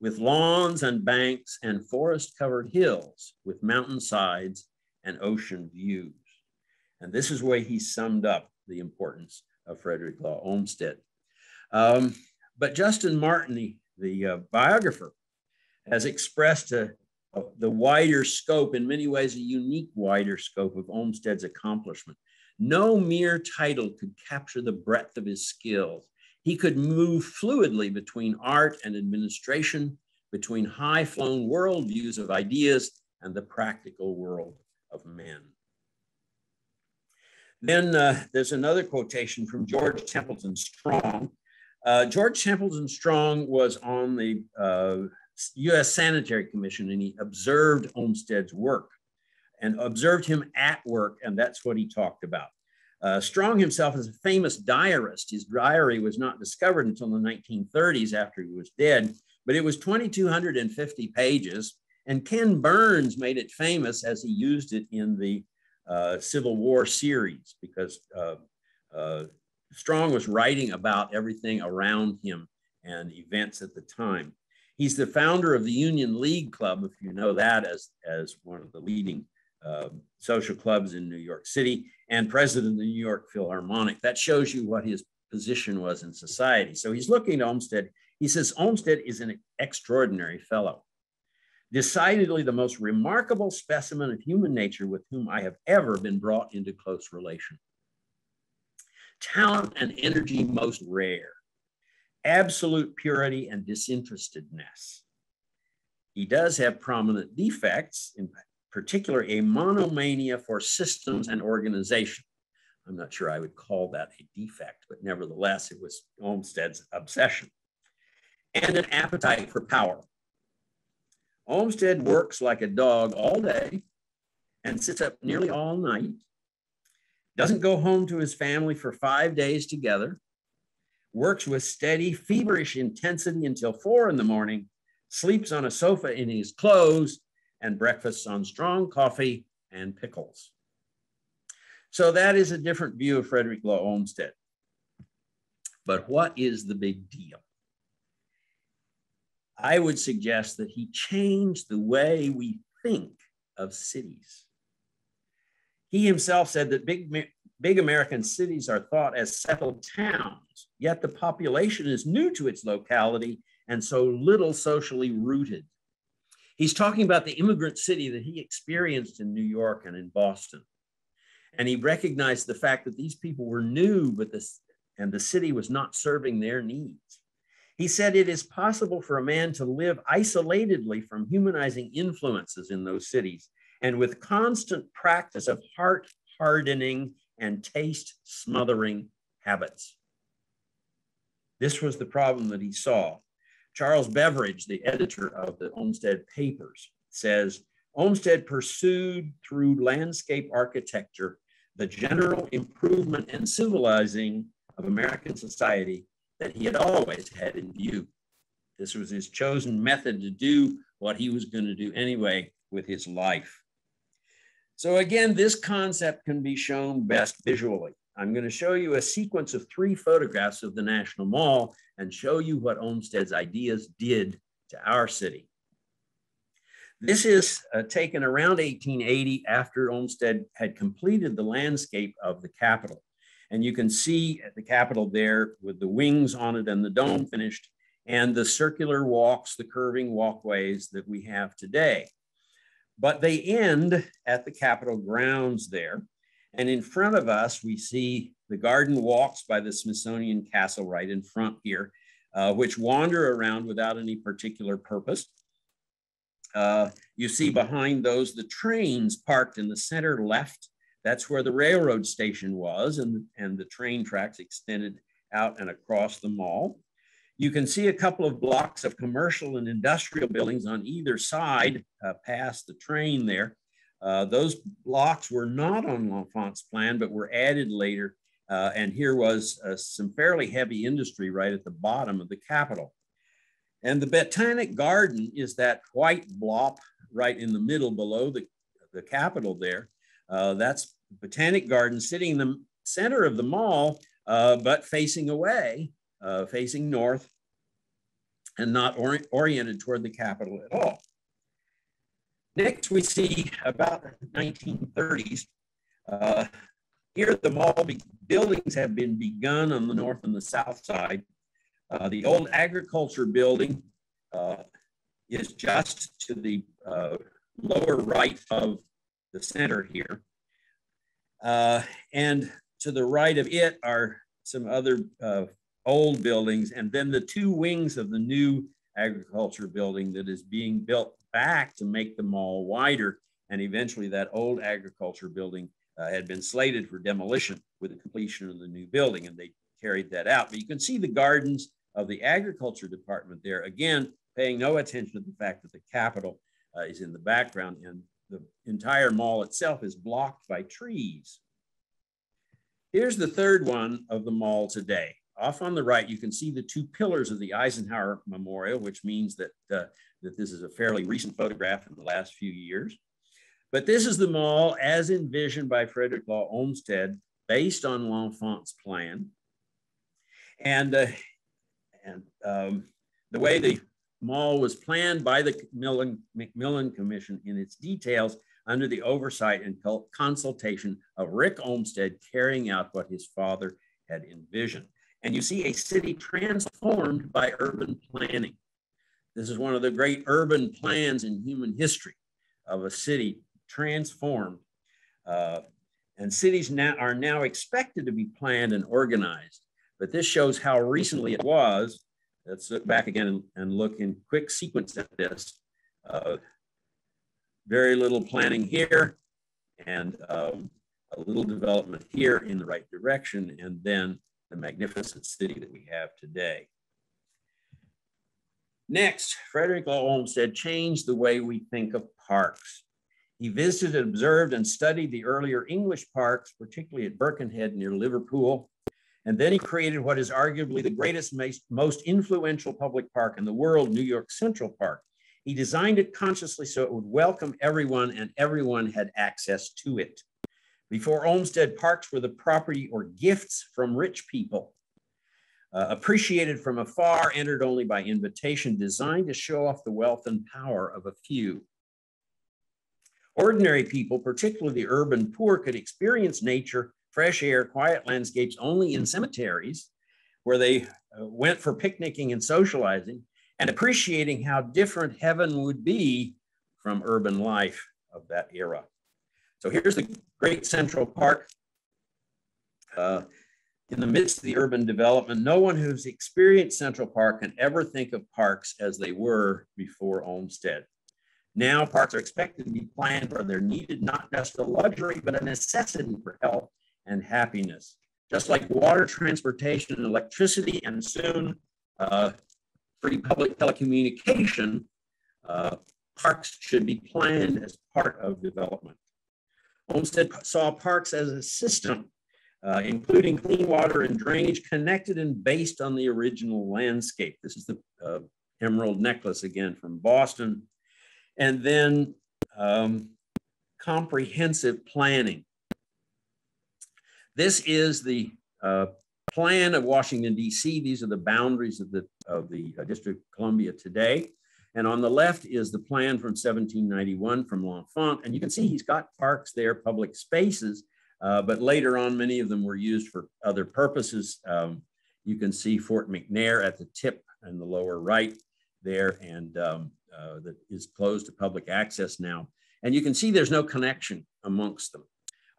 with lawns and banks and forest covered hills, with mountain sides and ocean views. And this is where he summed up the importance of Frederick Law Olmsted. Um, but Justin Martin, the uh, biographer, has expressed a, a, the wider scope, in many ways, a unique wider scope of Olmsted's accomplishment. No mere title could capture the breadth of his skills. He could move fluidly between art and administration, between high flown worldviews of ideas and the practical world of men. Then uh, there's another quotation from George Templeton Strong, uh, George Templeton Strong was on the uh, US Sanitary Commission and he observed Olmsted's work and observed him at work, and that's what he talked about. Uh, Strong himself is a famous diarist. His diary was not discovered until the 1930s after he was dead, but it was 2,250 pages. And Ken Burns made it famous as he used it in the uh, Civil War series because uh, uh Strong was writing about everything around him and events at the time. He's the founder of the Union League Club, if you know that as, as one of the leading Um, social clubs in New York City, and president of the New York Philharmonic. That shows you what his position was in society. So he's looking at Olmsted. He says Olmsted is an extraordinary fellow, decidedly the most remarkable specimen of human nature with whom I have ever been brought into close relation talent and energy most rare, absolute purity and disinterestedness. He does have prominent defects, in particular, a monomania for systems and organization. I'm not sure I would call that a defect, but nevertheless, it was Olmsted's obsession. And an appetite for power. Olmsted works like a dog all day and sits up nearly all night doesn't go home to his family for five days together, works with steady, feverish intensity until four in the morning, sleeps on a sofa in his clothes, and breakfasts on strong coffee and pickles. So that is a different view of Frederick Law Olmsted. But what is the big deal? I would suggest that he changed the way we think of cities. He himself said that big, big American cities are thought as settled towns, yet the population is new to its locality and so little socially rooted. He's talking about the immigrant city that he experienced in New York and in Boston. And he recognized the fact that these people were new, but this, and the city was not serving their needs. He said it is possible for a man to live isolatedly from humanizing influences in those cities and with constant practice of heart hardening and taste smothering habits. This was the problem that he saw. Charles Beveridge, the editor of the Olmsted Papers, says Olmsted pursued through landscape architecture the general improvement and civilizing of American society that he had always had in view. This was his chosen method to do what he was going to do anyway with his life. So again, this concept can be shown best visually. I'm going to show you a sequence of three photographs of the National Mall and show you what Olmsted's ideas did to our city. This is uh, taken around 1880 after Olmsted had completed the landscape of the Capitol. And you can see the Capitol there with the wings on it and the dome finished and the circular walks, the curving walkways that we have today. But they end at the Capitol grounds there. And in front of us, we see the garden walks by the Smithsonian Castle right in front here, uh, which wander around without any particular purpose. Uh, you see behind those the trains parked in the center left That's where the railroad station was, and, and the train tracks extended out and across the mall. You can see a couple of blocks of commercial and industrial buildings on either side uh, past the train there. Uh, those blocks were not on L'Enfant's plan, but were added later. Uh, and here was uh, some fairly heavy industry right at the bottom of the Capitol. And the Botanic Garden is that white blob right in the middle below the, the Capitol there. Uh, that's Botanic Garden sitting in the center of the mall, uh, but facing away, facing north, and not or oriented toward the Capitol at all. Next, we see about the 1930s. Uh, here, the mall buildings have been begun on the north and the south side. Uh, the old agriculture building uh, is just to the uh, lower right of the center here. Uh, and to the right of it are some other uh, old buildings, and then the two wings of the new agriculture building that is being built back to make the mall wider. And eventually that old agriculture building uh, had been slated for demolition with the completion of the new building, and they carried that out. But you can see the gardens of the agriculture department there, again, paying no attention to the fact that the Capitol uh, is in the background and the entire mall itself is blocked by trees. Here's the third one of the mall today. Off on the right, you can see the two pillars of the Eisenhower Memorial, which means that, uh, that this is a fairly recent photograph in the last few years. But this is the mall as envisioned by Frederick Law Olmsted, based on L'Enfant's plan. And, uh, and um, the way the mall was planned by the McMillan, McMillan Commission in its details under the oversight and consultation of Rick Olmsted carrying out what his father had envisioned. And you see a city transformed by urban planning. This is one of the great urban plans in human history of a city transformed. Uh, and cities now are now expected to be planned and organized. But this shows how recently it was. Let's look back again and, and look in quick sequence at this. Uh, very little planning here and um, a little development here in the right direction, and then the magnificent city that we have today. Next, Frederick Law Olmsted changed the way we think of parks. He visited, observed, and studied the earlier English parks, particularly at Birkenhead near Liverpool. And then he created what is arguably the greatest, most influential public park in the world, New York Central Park. He designed it consciously so it would welcome everyone and everyone had access to it. Before Olmsted, parks were the property or gifts from rich people, uh, appreciated from afar, entered only by invitation, designed to show off the wealth and power of a few. Ordinary people, particularly the urban poor, could experience nature, fresh air, quiet landscapes only in cemeteries where they uh, went for picnicking and socializing and appreciating how different heaven would be from urban life of that era. So here's the great Central Park. Uh, in the midst of the urban development, no one who's experienced Central Park can ever think of parks as they were before Olmsted. Now parks are expected to be planned where they're needed not just a luxury, but a necessity for health and happiness. Just like water, transportation, and electricity, and soon uh, free public telecommunication, uh, parks should be planned as part of development. Olmsted saw parks as a system, uh, including clean water and drainage, connected and based on the original landscape. This is the uh, emerald necklace again from Boston. And then um, comprehensive planning. This is the uh, plan of Washington, D.C. These are the boundaries of the, of the uh, District of Columbia today. And on the left is the plan from 1791 from L'Enfant. And you can see he's got parks there, public spaces, uh, but later on, many of them were used for other purposes. Um, you can see Fort McNair at the tip in the lower right there, and um, uh, that is closed to public access now. And you can see there's no connection amongst them.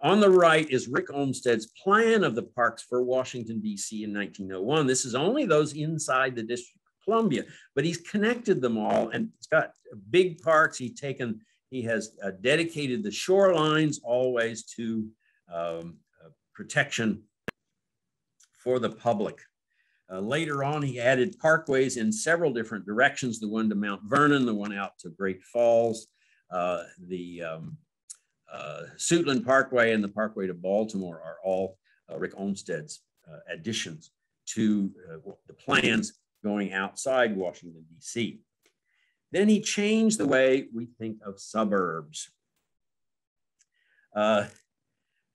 On the right is Rick Olmsted's plan of the parks for Washington, D.C. in 1901. This is only those inside the District of Columbia, but he's connected them all and it's got big parks. He's taken, he has uh, dedicated the shorelines always to um, uh, protection for the public. Uh, later on, he added parkways in several different directions, the one to Mount Vernon, the one out to Great Falls, uh, the um, uh, Suitland Parkway and the Parkway to Baltimore are all uh, Rick Olmsted's additions to the plans going outside Washington, D.C. Then he changed the way we think of suburbs. Uh,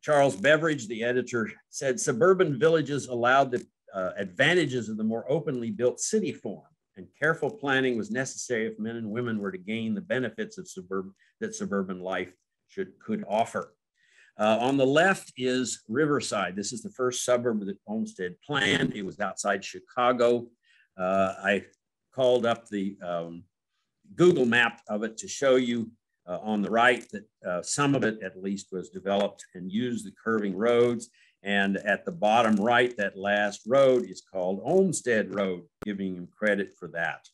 Charles Beveridge, the editor, said suburban villages allowed the uh, advantages of the more openly built city form, and careful planning was necessary if men and women were to gain the benefits of suburb that suburban life should could offer. Uh, on the left is Riverside. This is the first suburb that Olmsted planned. It was outside Chicago. Uh, I called up the um, Google map of it to show you uh, on the right that uh, some of it at least was developed and used the curving roads. And at the bottom right, that last road is called Olmsted Road, giving him credit for that.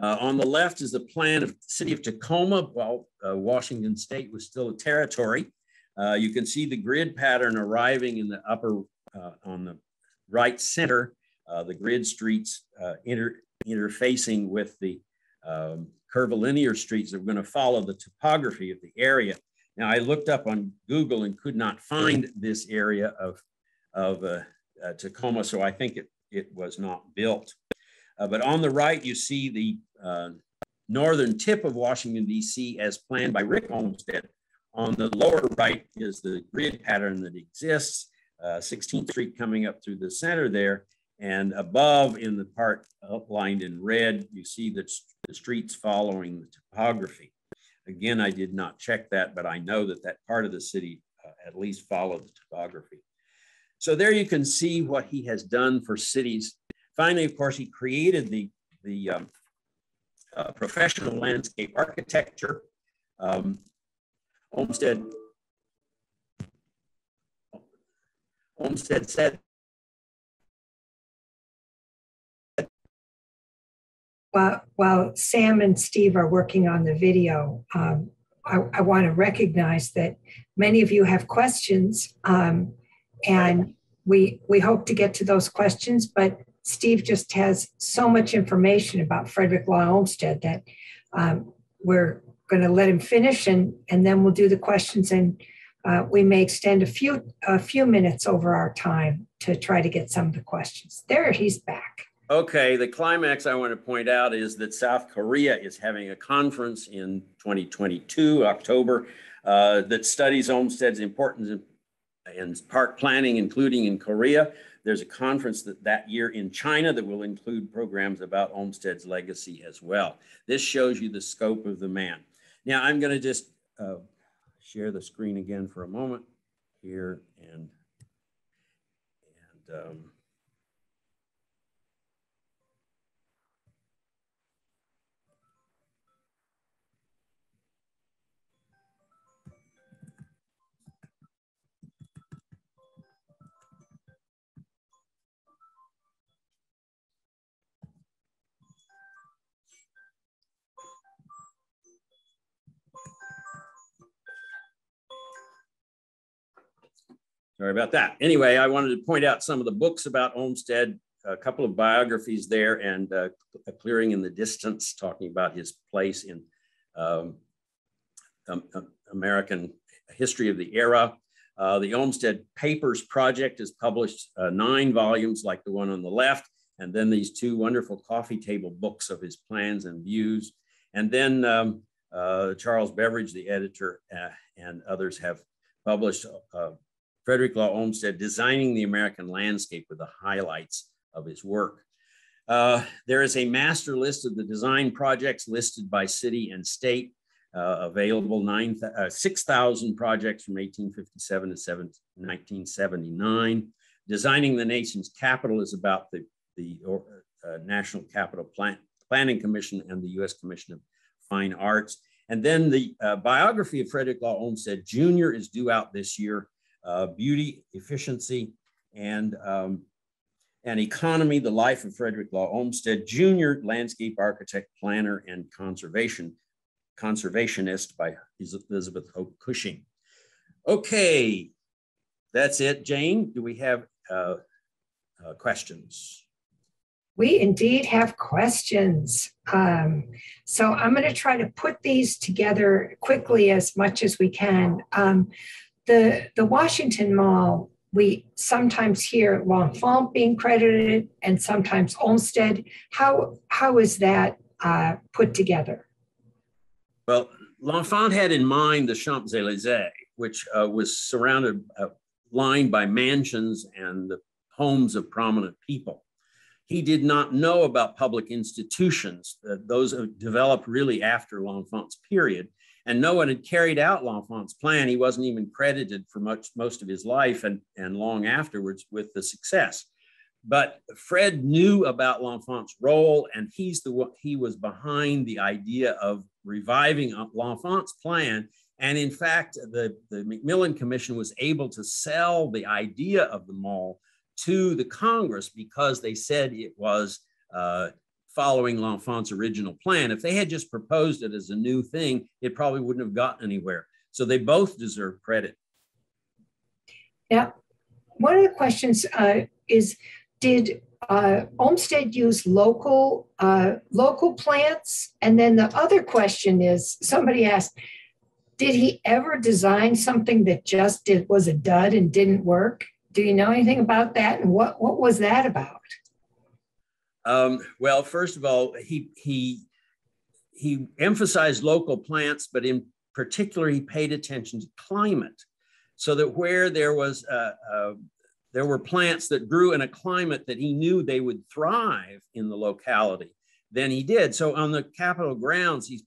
Uh, on the left is the plan of the city of Tacoma while uh, Washington state was still a territory. Uh, you can see the grid pattern arriving in the upper, uh, on the right center, the grid streets inter interfacing with the um, curvilinear streets that were going to follow the topography of the area. Now, I looked up on Google and could not find this area of, of uh, uh, Tacoma, so I think it, it was not built. Uh, but on the right, you see the uh, northern tip of Washington, D.C. as planned by Rick Olmsted. On the lower right is the grid pattern that exists, 16th uh, Street coming up through the center there, and above in the part outlined in red, you see the, the streets following the topography. Again, I did not check that, but I know that that part of the city uh, at least followed the topography. So there you can see what he has done for cities. Finally, of course, he created the, the um, uh, professional landscape architecture. Um, Olmsted, Olmsted said
while, while Sam and Steve are working on the video, um, I, I want to recognize that many of you have questions, um, and we we hope to get to those questions. But Steve just has so much information about Frederick Law Olmsted that um, we're going to let him finish, and and then we'll do the questions, and uh, we may extend a few a few minutes over our time to try to get some of the questions. There, he's back.
Okay, the climax I want to point out is that South Korea is having a conference in 2022, October, uh, that studies Olmsted's importance in, in, park planning, including in Korea. There's a conference that, that year in China that will include programs about Olmsted's legacy as well. This shows you the scope of the man. Now, I'm going to just uh, share the screen again for a moment here and, and um, Sorry about that. Anyway, I wanted to point out some of the books about Olmsted, a couple of biographies there, and uh, A Clearing in the Distance, talking about his place in um, um, American history of the era. Uh, the Olmsted Papers Project has published uh, nine volumes like the one on the left, and then these two wonderful coffee table books of his plans and views. And then um, uh, Charles Beveridge, the editor, uh, and others have published uh, Frederick Law Olmsted designing the American landscape with the highlights of his work. Uh, there is a master list of the design projects listed by city and state, uh, available uh, 6,000 projects from 1857 to 1979. Designing the nation's capital is about the, the uh, National Capital Plan Planning Commission and the US Commission of Fine Arts. And then the uh, biography of Frederick Law Olmsted Jr. is due out this year uh, beauty, efficiency, and, um, and economy, the life of Frederick Law Olmsted, junior landscape architect, planner, and conservation, conservationist by Elizabeth Hope Cushing. Okay, that's it. Jane, do we have uh, uh, questions?
We indeed have questions. Um, so I'm going to try to put these together quickly as much as we can. Um, the, the Washington Mall, we sometimes hear L'Enfant being credited and sometimes Olmsted. How, how is that uh, put together?
Well, L'Enfant had in mind the Champs-Élysées, which uh, was surrounded, uh, lined by mansions and the homes of prominent people. He did not know about public institutions. Uh, those developed really after L'Enfant's period. And no one had carried out L'Enfant's plan. He wasn't even credited for much, most of his life and, and long afterwards with the success. But Fred knew about L'Enfant's role, and he's the he was behind the idea of reviving L'Enfant's plan. And in fact, the, the McMillan Commission was able to sell the idea of the mall to the Congress because they said it was uh, following L'Enfant's original plan. If they had just proposed it as a new thing, it probably wouldn't have gotten anywhere. So they both deserve credit.
Now, one of the questions uh, is, did uh, Olmsted use local uh, local plants? And then the other question is, somebody asked, did he ever design something that just did was a dud and didn't work? Do you know anything about that? And what what was that about?
Um, well, first of all, he he he emphasized local plants, but in particular, he paid attention to climate, so that where there was uh, uh, there were plants that grew in a climate that he knew they would thrive in the locality, then he did. So on the Capitol grounds, he's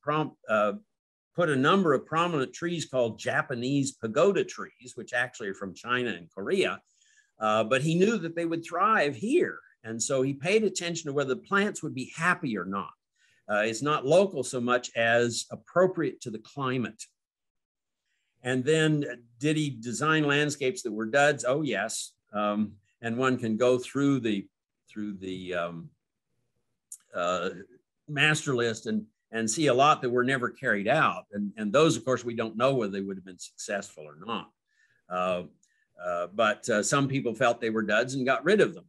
uh, put a number of prominent trees called Japanese pagoda trees, which actually are from China and Korea. Uh, but he knew that they would thrive here. And so he paid attention to whether the plants would be happy or not. Uh, it's not local so much as appropriate to the climate. And then did he design landscapes that were duds? Oh, yes. Um, and one can go through the through the um, uh, master list and and see a lot that were never carried out. And, and those, of course, we don't know whether they would have been successful or not. Uh, uh, but uh, some people felt they were duds and got rid of them.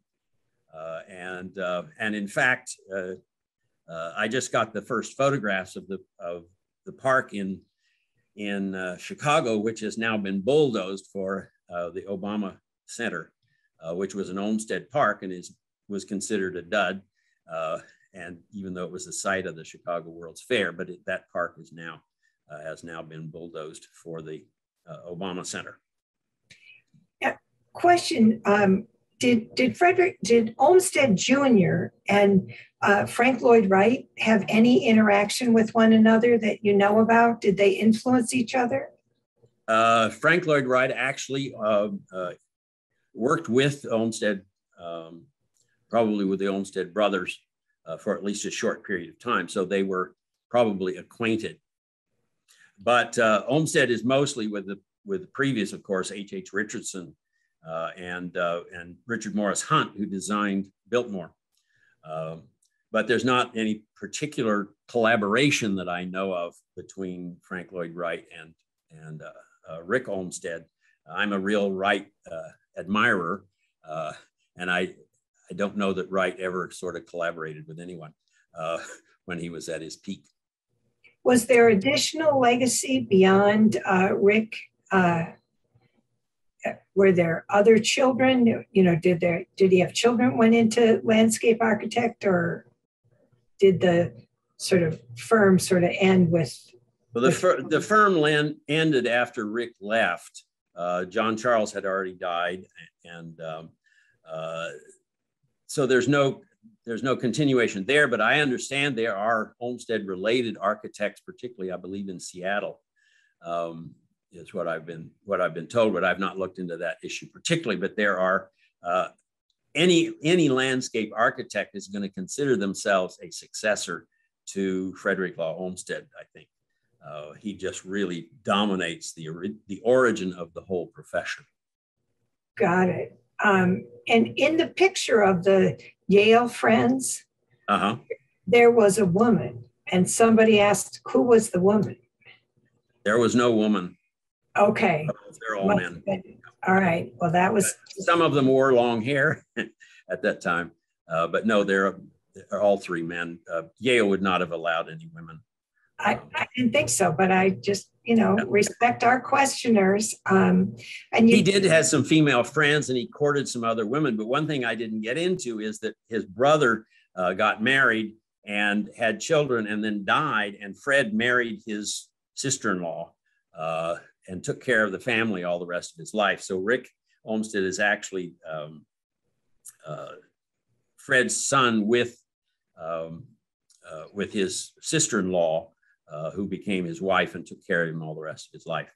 Uh, and uh, and in fact, uh, I just got the first photographs of the of the park in in Chicago, which has now been bulldozed for the Obama Center, which was an Olmsted Park and is was considered a dud. and even though it was the site of the Chicago World's Fair, but it, that park is now has now been bulldozed for the Obama Center.
Question um, did did Frederick did Olmsted Jr. and uh, Frank Lloyd Wright have any interaction with one another that you know about? Did they influence each other?
Uh, Frank Lloyd Wright actually uh, uh worked with Olmsted, um, probably with the Olmsted brothers, uh, for at least a short period of time. So they were probably acquainted. But uh, Olmsted is mostly with the with the previous, of course, H. H. Richardson uh, and, uh, and Richard Morris Hunt, who designed Biltmore. Uh, but there's not any particular collaboration that I know of between Frank Lloyd Wright and, and uh, uh, Rick Olmsted. I'm a real Wright uh, admirer, and I, I don't know that Wright ever sort of collaborated with anyone when he was at his peak.
Was there additional legacy beyond Rick were there other children? You know did there did he have children went into landscape architect or did the sort of firm sort of end with
well the, fir- the firm land ended after rick left. Uh, john charles had already died and um, uh, so there's no there's no continuation there but i understand there are olmsted related architects particularly i believe in seattle. Um, is what I've been what I've been told, but I've not looked into that issue particularly. But there are uh, any any landscape architect is going to consider themselves a successor to Frederick Law Olmsted. I think uh, he just really dominates the the origin of the whole profession.
Got it. Um, and in the picture of the Yale friends, uh-huh. there was a woman, and somebody asked, "Who was the woman?"
There was no woman.
Okay.
they're all men.
All right. Well, that was.
Some of them wore long hair at that time, uh, but no, they're, they're all three men. Uh, Yale would not have allowed any women.
I, I didn't think so, but I just, you know, respect our questioners. Um, and you,
he did have some female friends and he courted some other women. But one thing I didn't get into is that his brother uh, got married and had children and then died. And Fred married his sister in law uh, and took care of the family all the rest of his life. So Rick Olmsted is actually um, uh, Fred's son with, um, uh, with his sister in law uh, who became his wife and took care of him all the rest of his life.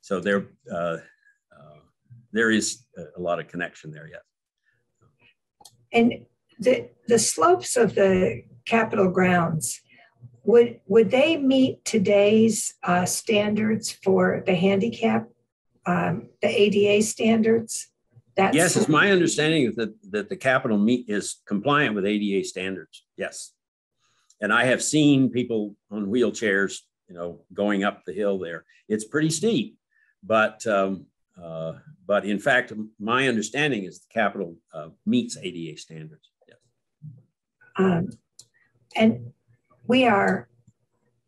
So there, uh, uh, there is a lot of connection there, yes.
And the the slopes of the Capitol grounds would would they meet today's uh, standards for the handicap, um, the ADA standards?
That's yes, it's my understanding that that the Capitol meet is compliant with ADA standards. Yes and I have seen people on wheelchairs, you know, going up the hill there. It's pretty steep, but um, uh, but in fact, my understanding is the Capitol uh, meets ADA standards. Yes.
Um, and we are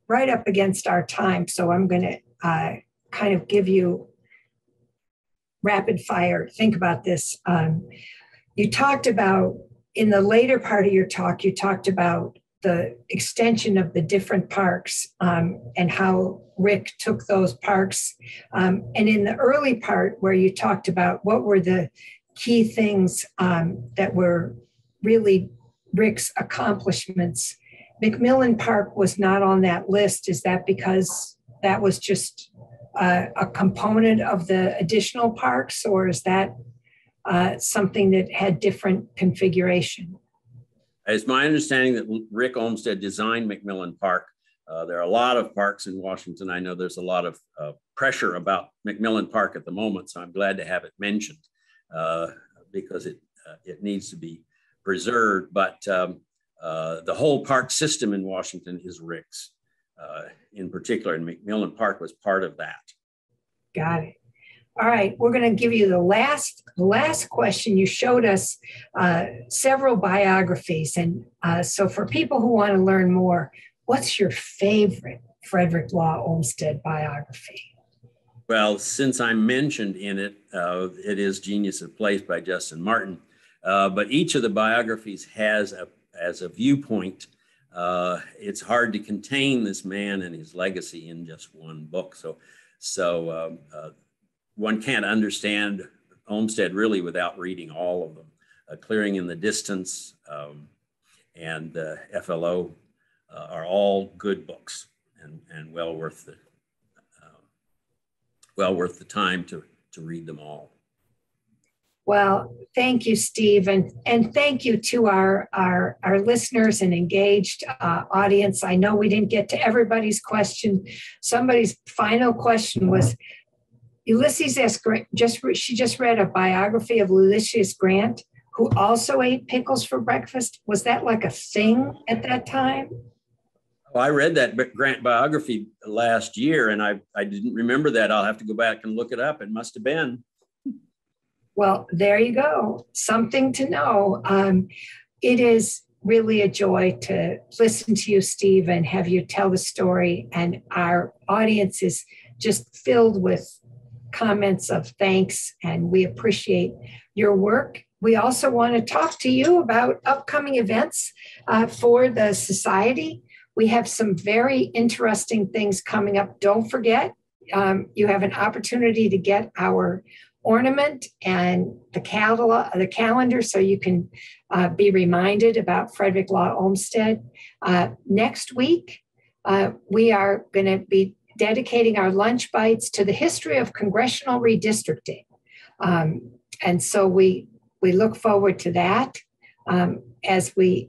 right up against our time, so I'm going to uh, kind of give you rapid fire. Think about this. Um, you talked about in the later part of your talk, you talked about the extension of the different parks um, and how Rick took those parks. Um, and in the early part, where you talked about what were the key things um, that were really Rick's accomplishments, McMillan Park was not on that list. Is that because that was just uh, a component of the additional parks, or is that uh, something that had different configuration?
It's my understanding that Rick Olmsted designed McMillan Park. Uh, there are a lot of parks in Washington. I know there's a lot of uh, pressure about McMillan Park at the moment, so I'm glad to have it mentioned uh, because it it needs to be preserved. But um, uh, the whole park system in Washington is Rick's, uh, in particular, and McMillan Park was part of that.
Got it. All right, we're going to give you the last last question. You showed us uh, several biographies, and uh, so for people who want to learn more, what's your favorite Frederick Law Olmsted biography?
Well, since I'm mentioned in it, uh, it is Genius of Place by Justin Martin. Uh, but each of the biographies has a as a viewpoint. Uh, it's hard to contain this man and his legacy in just one book. So, so um, uh, one can't understand Olmsted really without reading all of them. Uh, Clearing in the Distance um, and uh, FLO uh, are all good books and, and well worth the uh, well worth the time to, to read them all.
Well, thank you, Steve, and, and thank you to our, our, our listeners and engaged uh, audience. I know we didn't get to everybody's question. Somebody's final question was Ulysses S. Grant, just she just read a biography of Ulysses Grant, who also ate pickles for breakfast. Was that like a thing at that time?
Oh, I read that Grant biography last year, and I I didn't remember that. I'll have to go back and look it up. It must have been.
Well, there you go. Something to know. Um, it is really a joy to listen to you, Steve, and have you tell the story. And our audience is just filled with comments of thanks, and we appreciate your work. We also want to talk to you about upcoming events uh, for the Society. We have some very interesting things coming up. Don't forget, um, you have an opportunity to get our ornament and the, cal- the calendar so you can uh, be reminded about Frederick Law Olmsted. Uh, next week, uh, we are going to be dedicating our lunch bites to the history of congressional redistricting. Um, and so we, we look forward to that um, as we,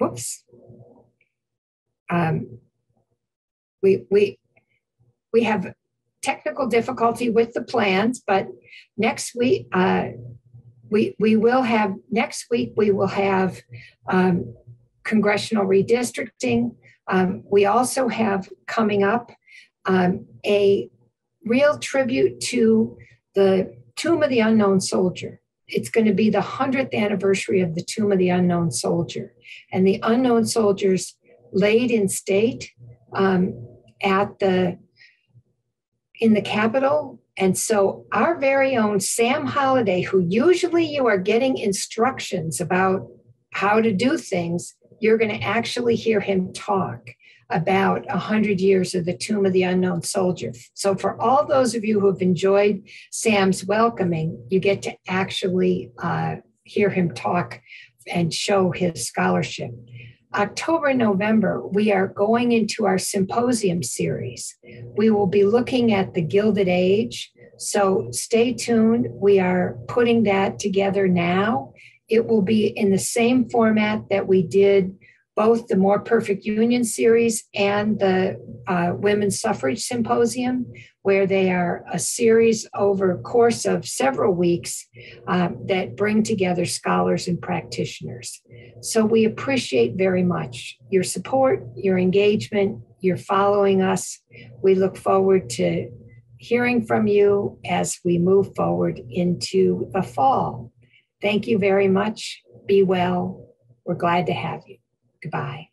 whoops, um, we, we, we have technical difficulty with the plans, but next week, uh, we, we will have, next week, we will have um, congressional redistricting. Um, we also have coming up um, a real tribute to the Tomb of the Unknown Soldier. It's going to be the 100th anniversary of the Tomb of the Unknown Soldier. And the unknown soldiers laid in state um, at the in the Capitol. And so our very own Sam Holliday, who usually you are getting instructions about how to do things, you're going to actually hear him talk about 100 years of the Tomb of the Unknown Soldier. So, for all those of you who have enjoyed Sam's welcoming, you get to actually uh, hear him talk and show his scholarship. October, November, we are going into our symposium series. We will be looking at the Gilded Age. So stay tuned. We are putting that together now. It will be in the same format that we did both the More Perfect Union series and the uh, Women's Suffrage Symposium, where they are a series over course of several weeks um, that bring together scholars and practitioners. So we appreciate very much your support, your engagement, your following us. We look forward to hearing from you as we move forward into the fall. Thank you very much. Be well. We're glad to have you. Goodbye.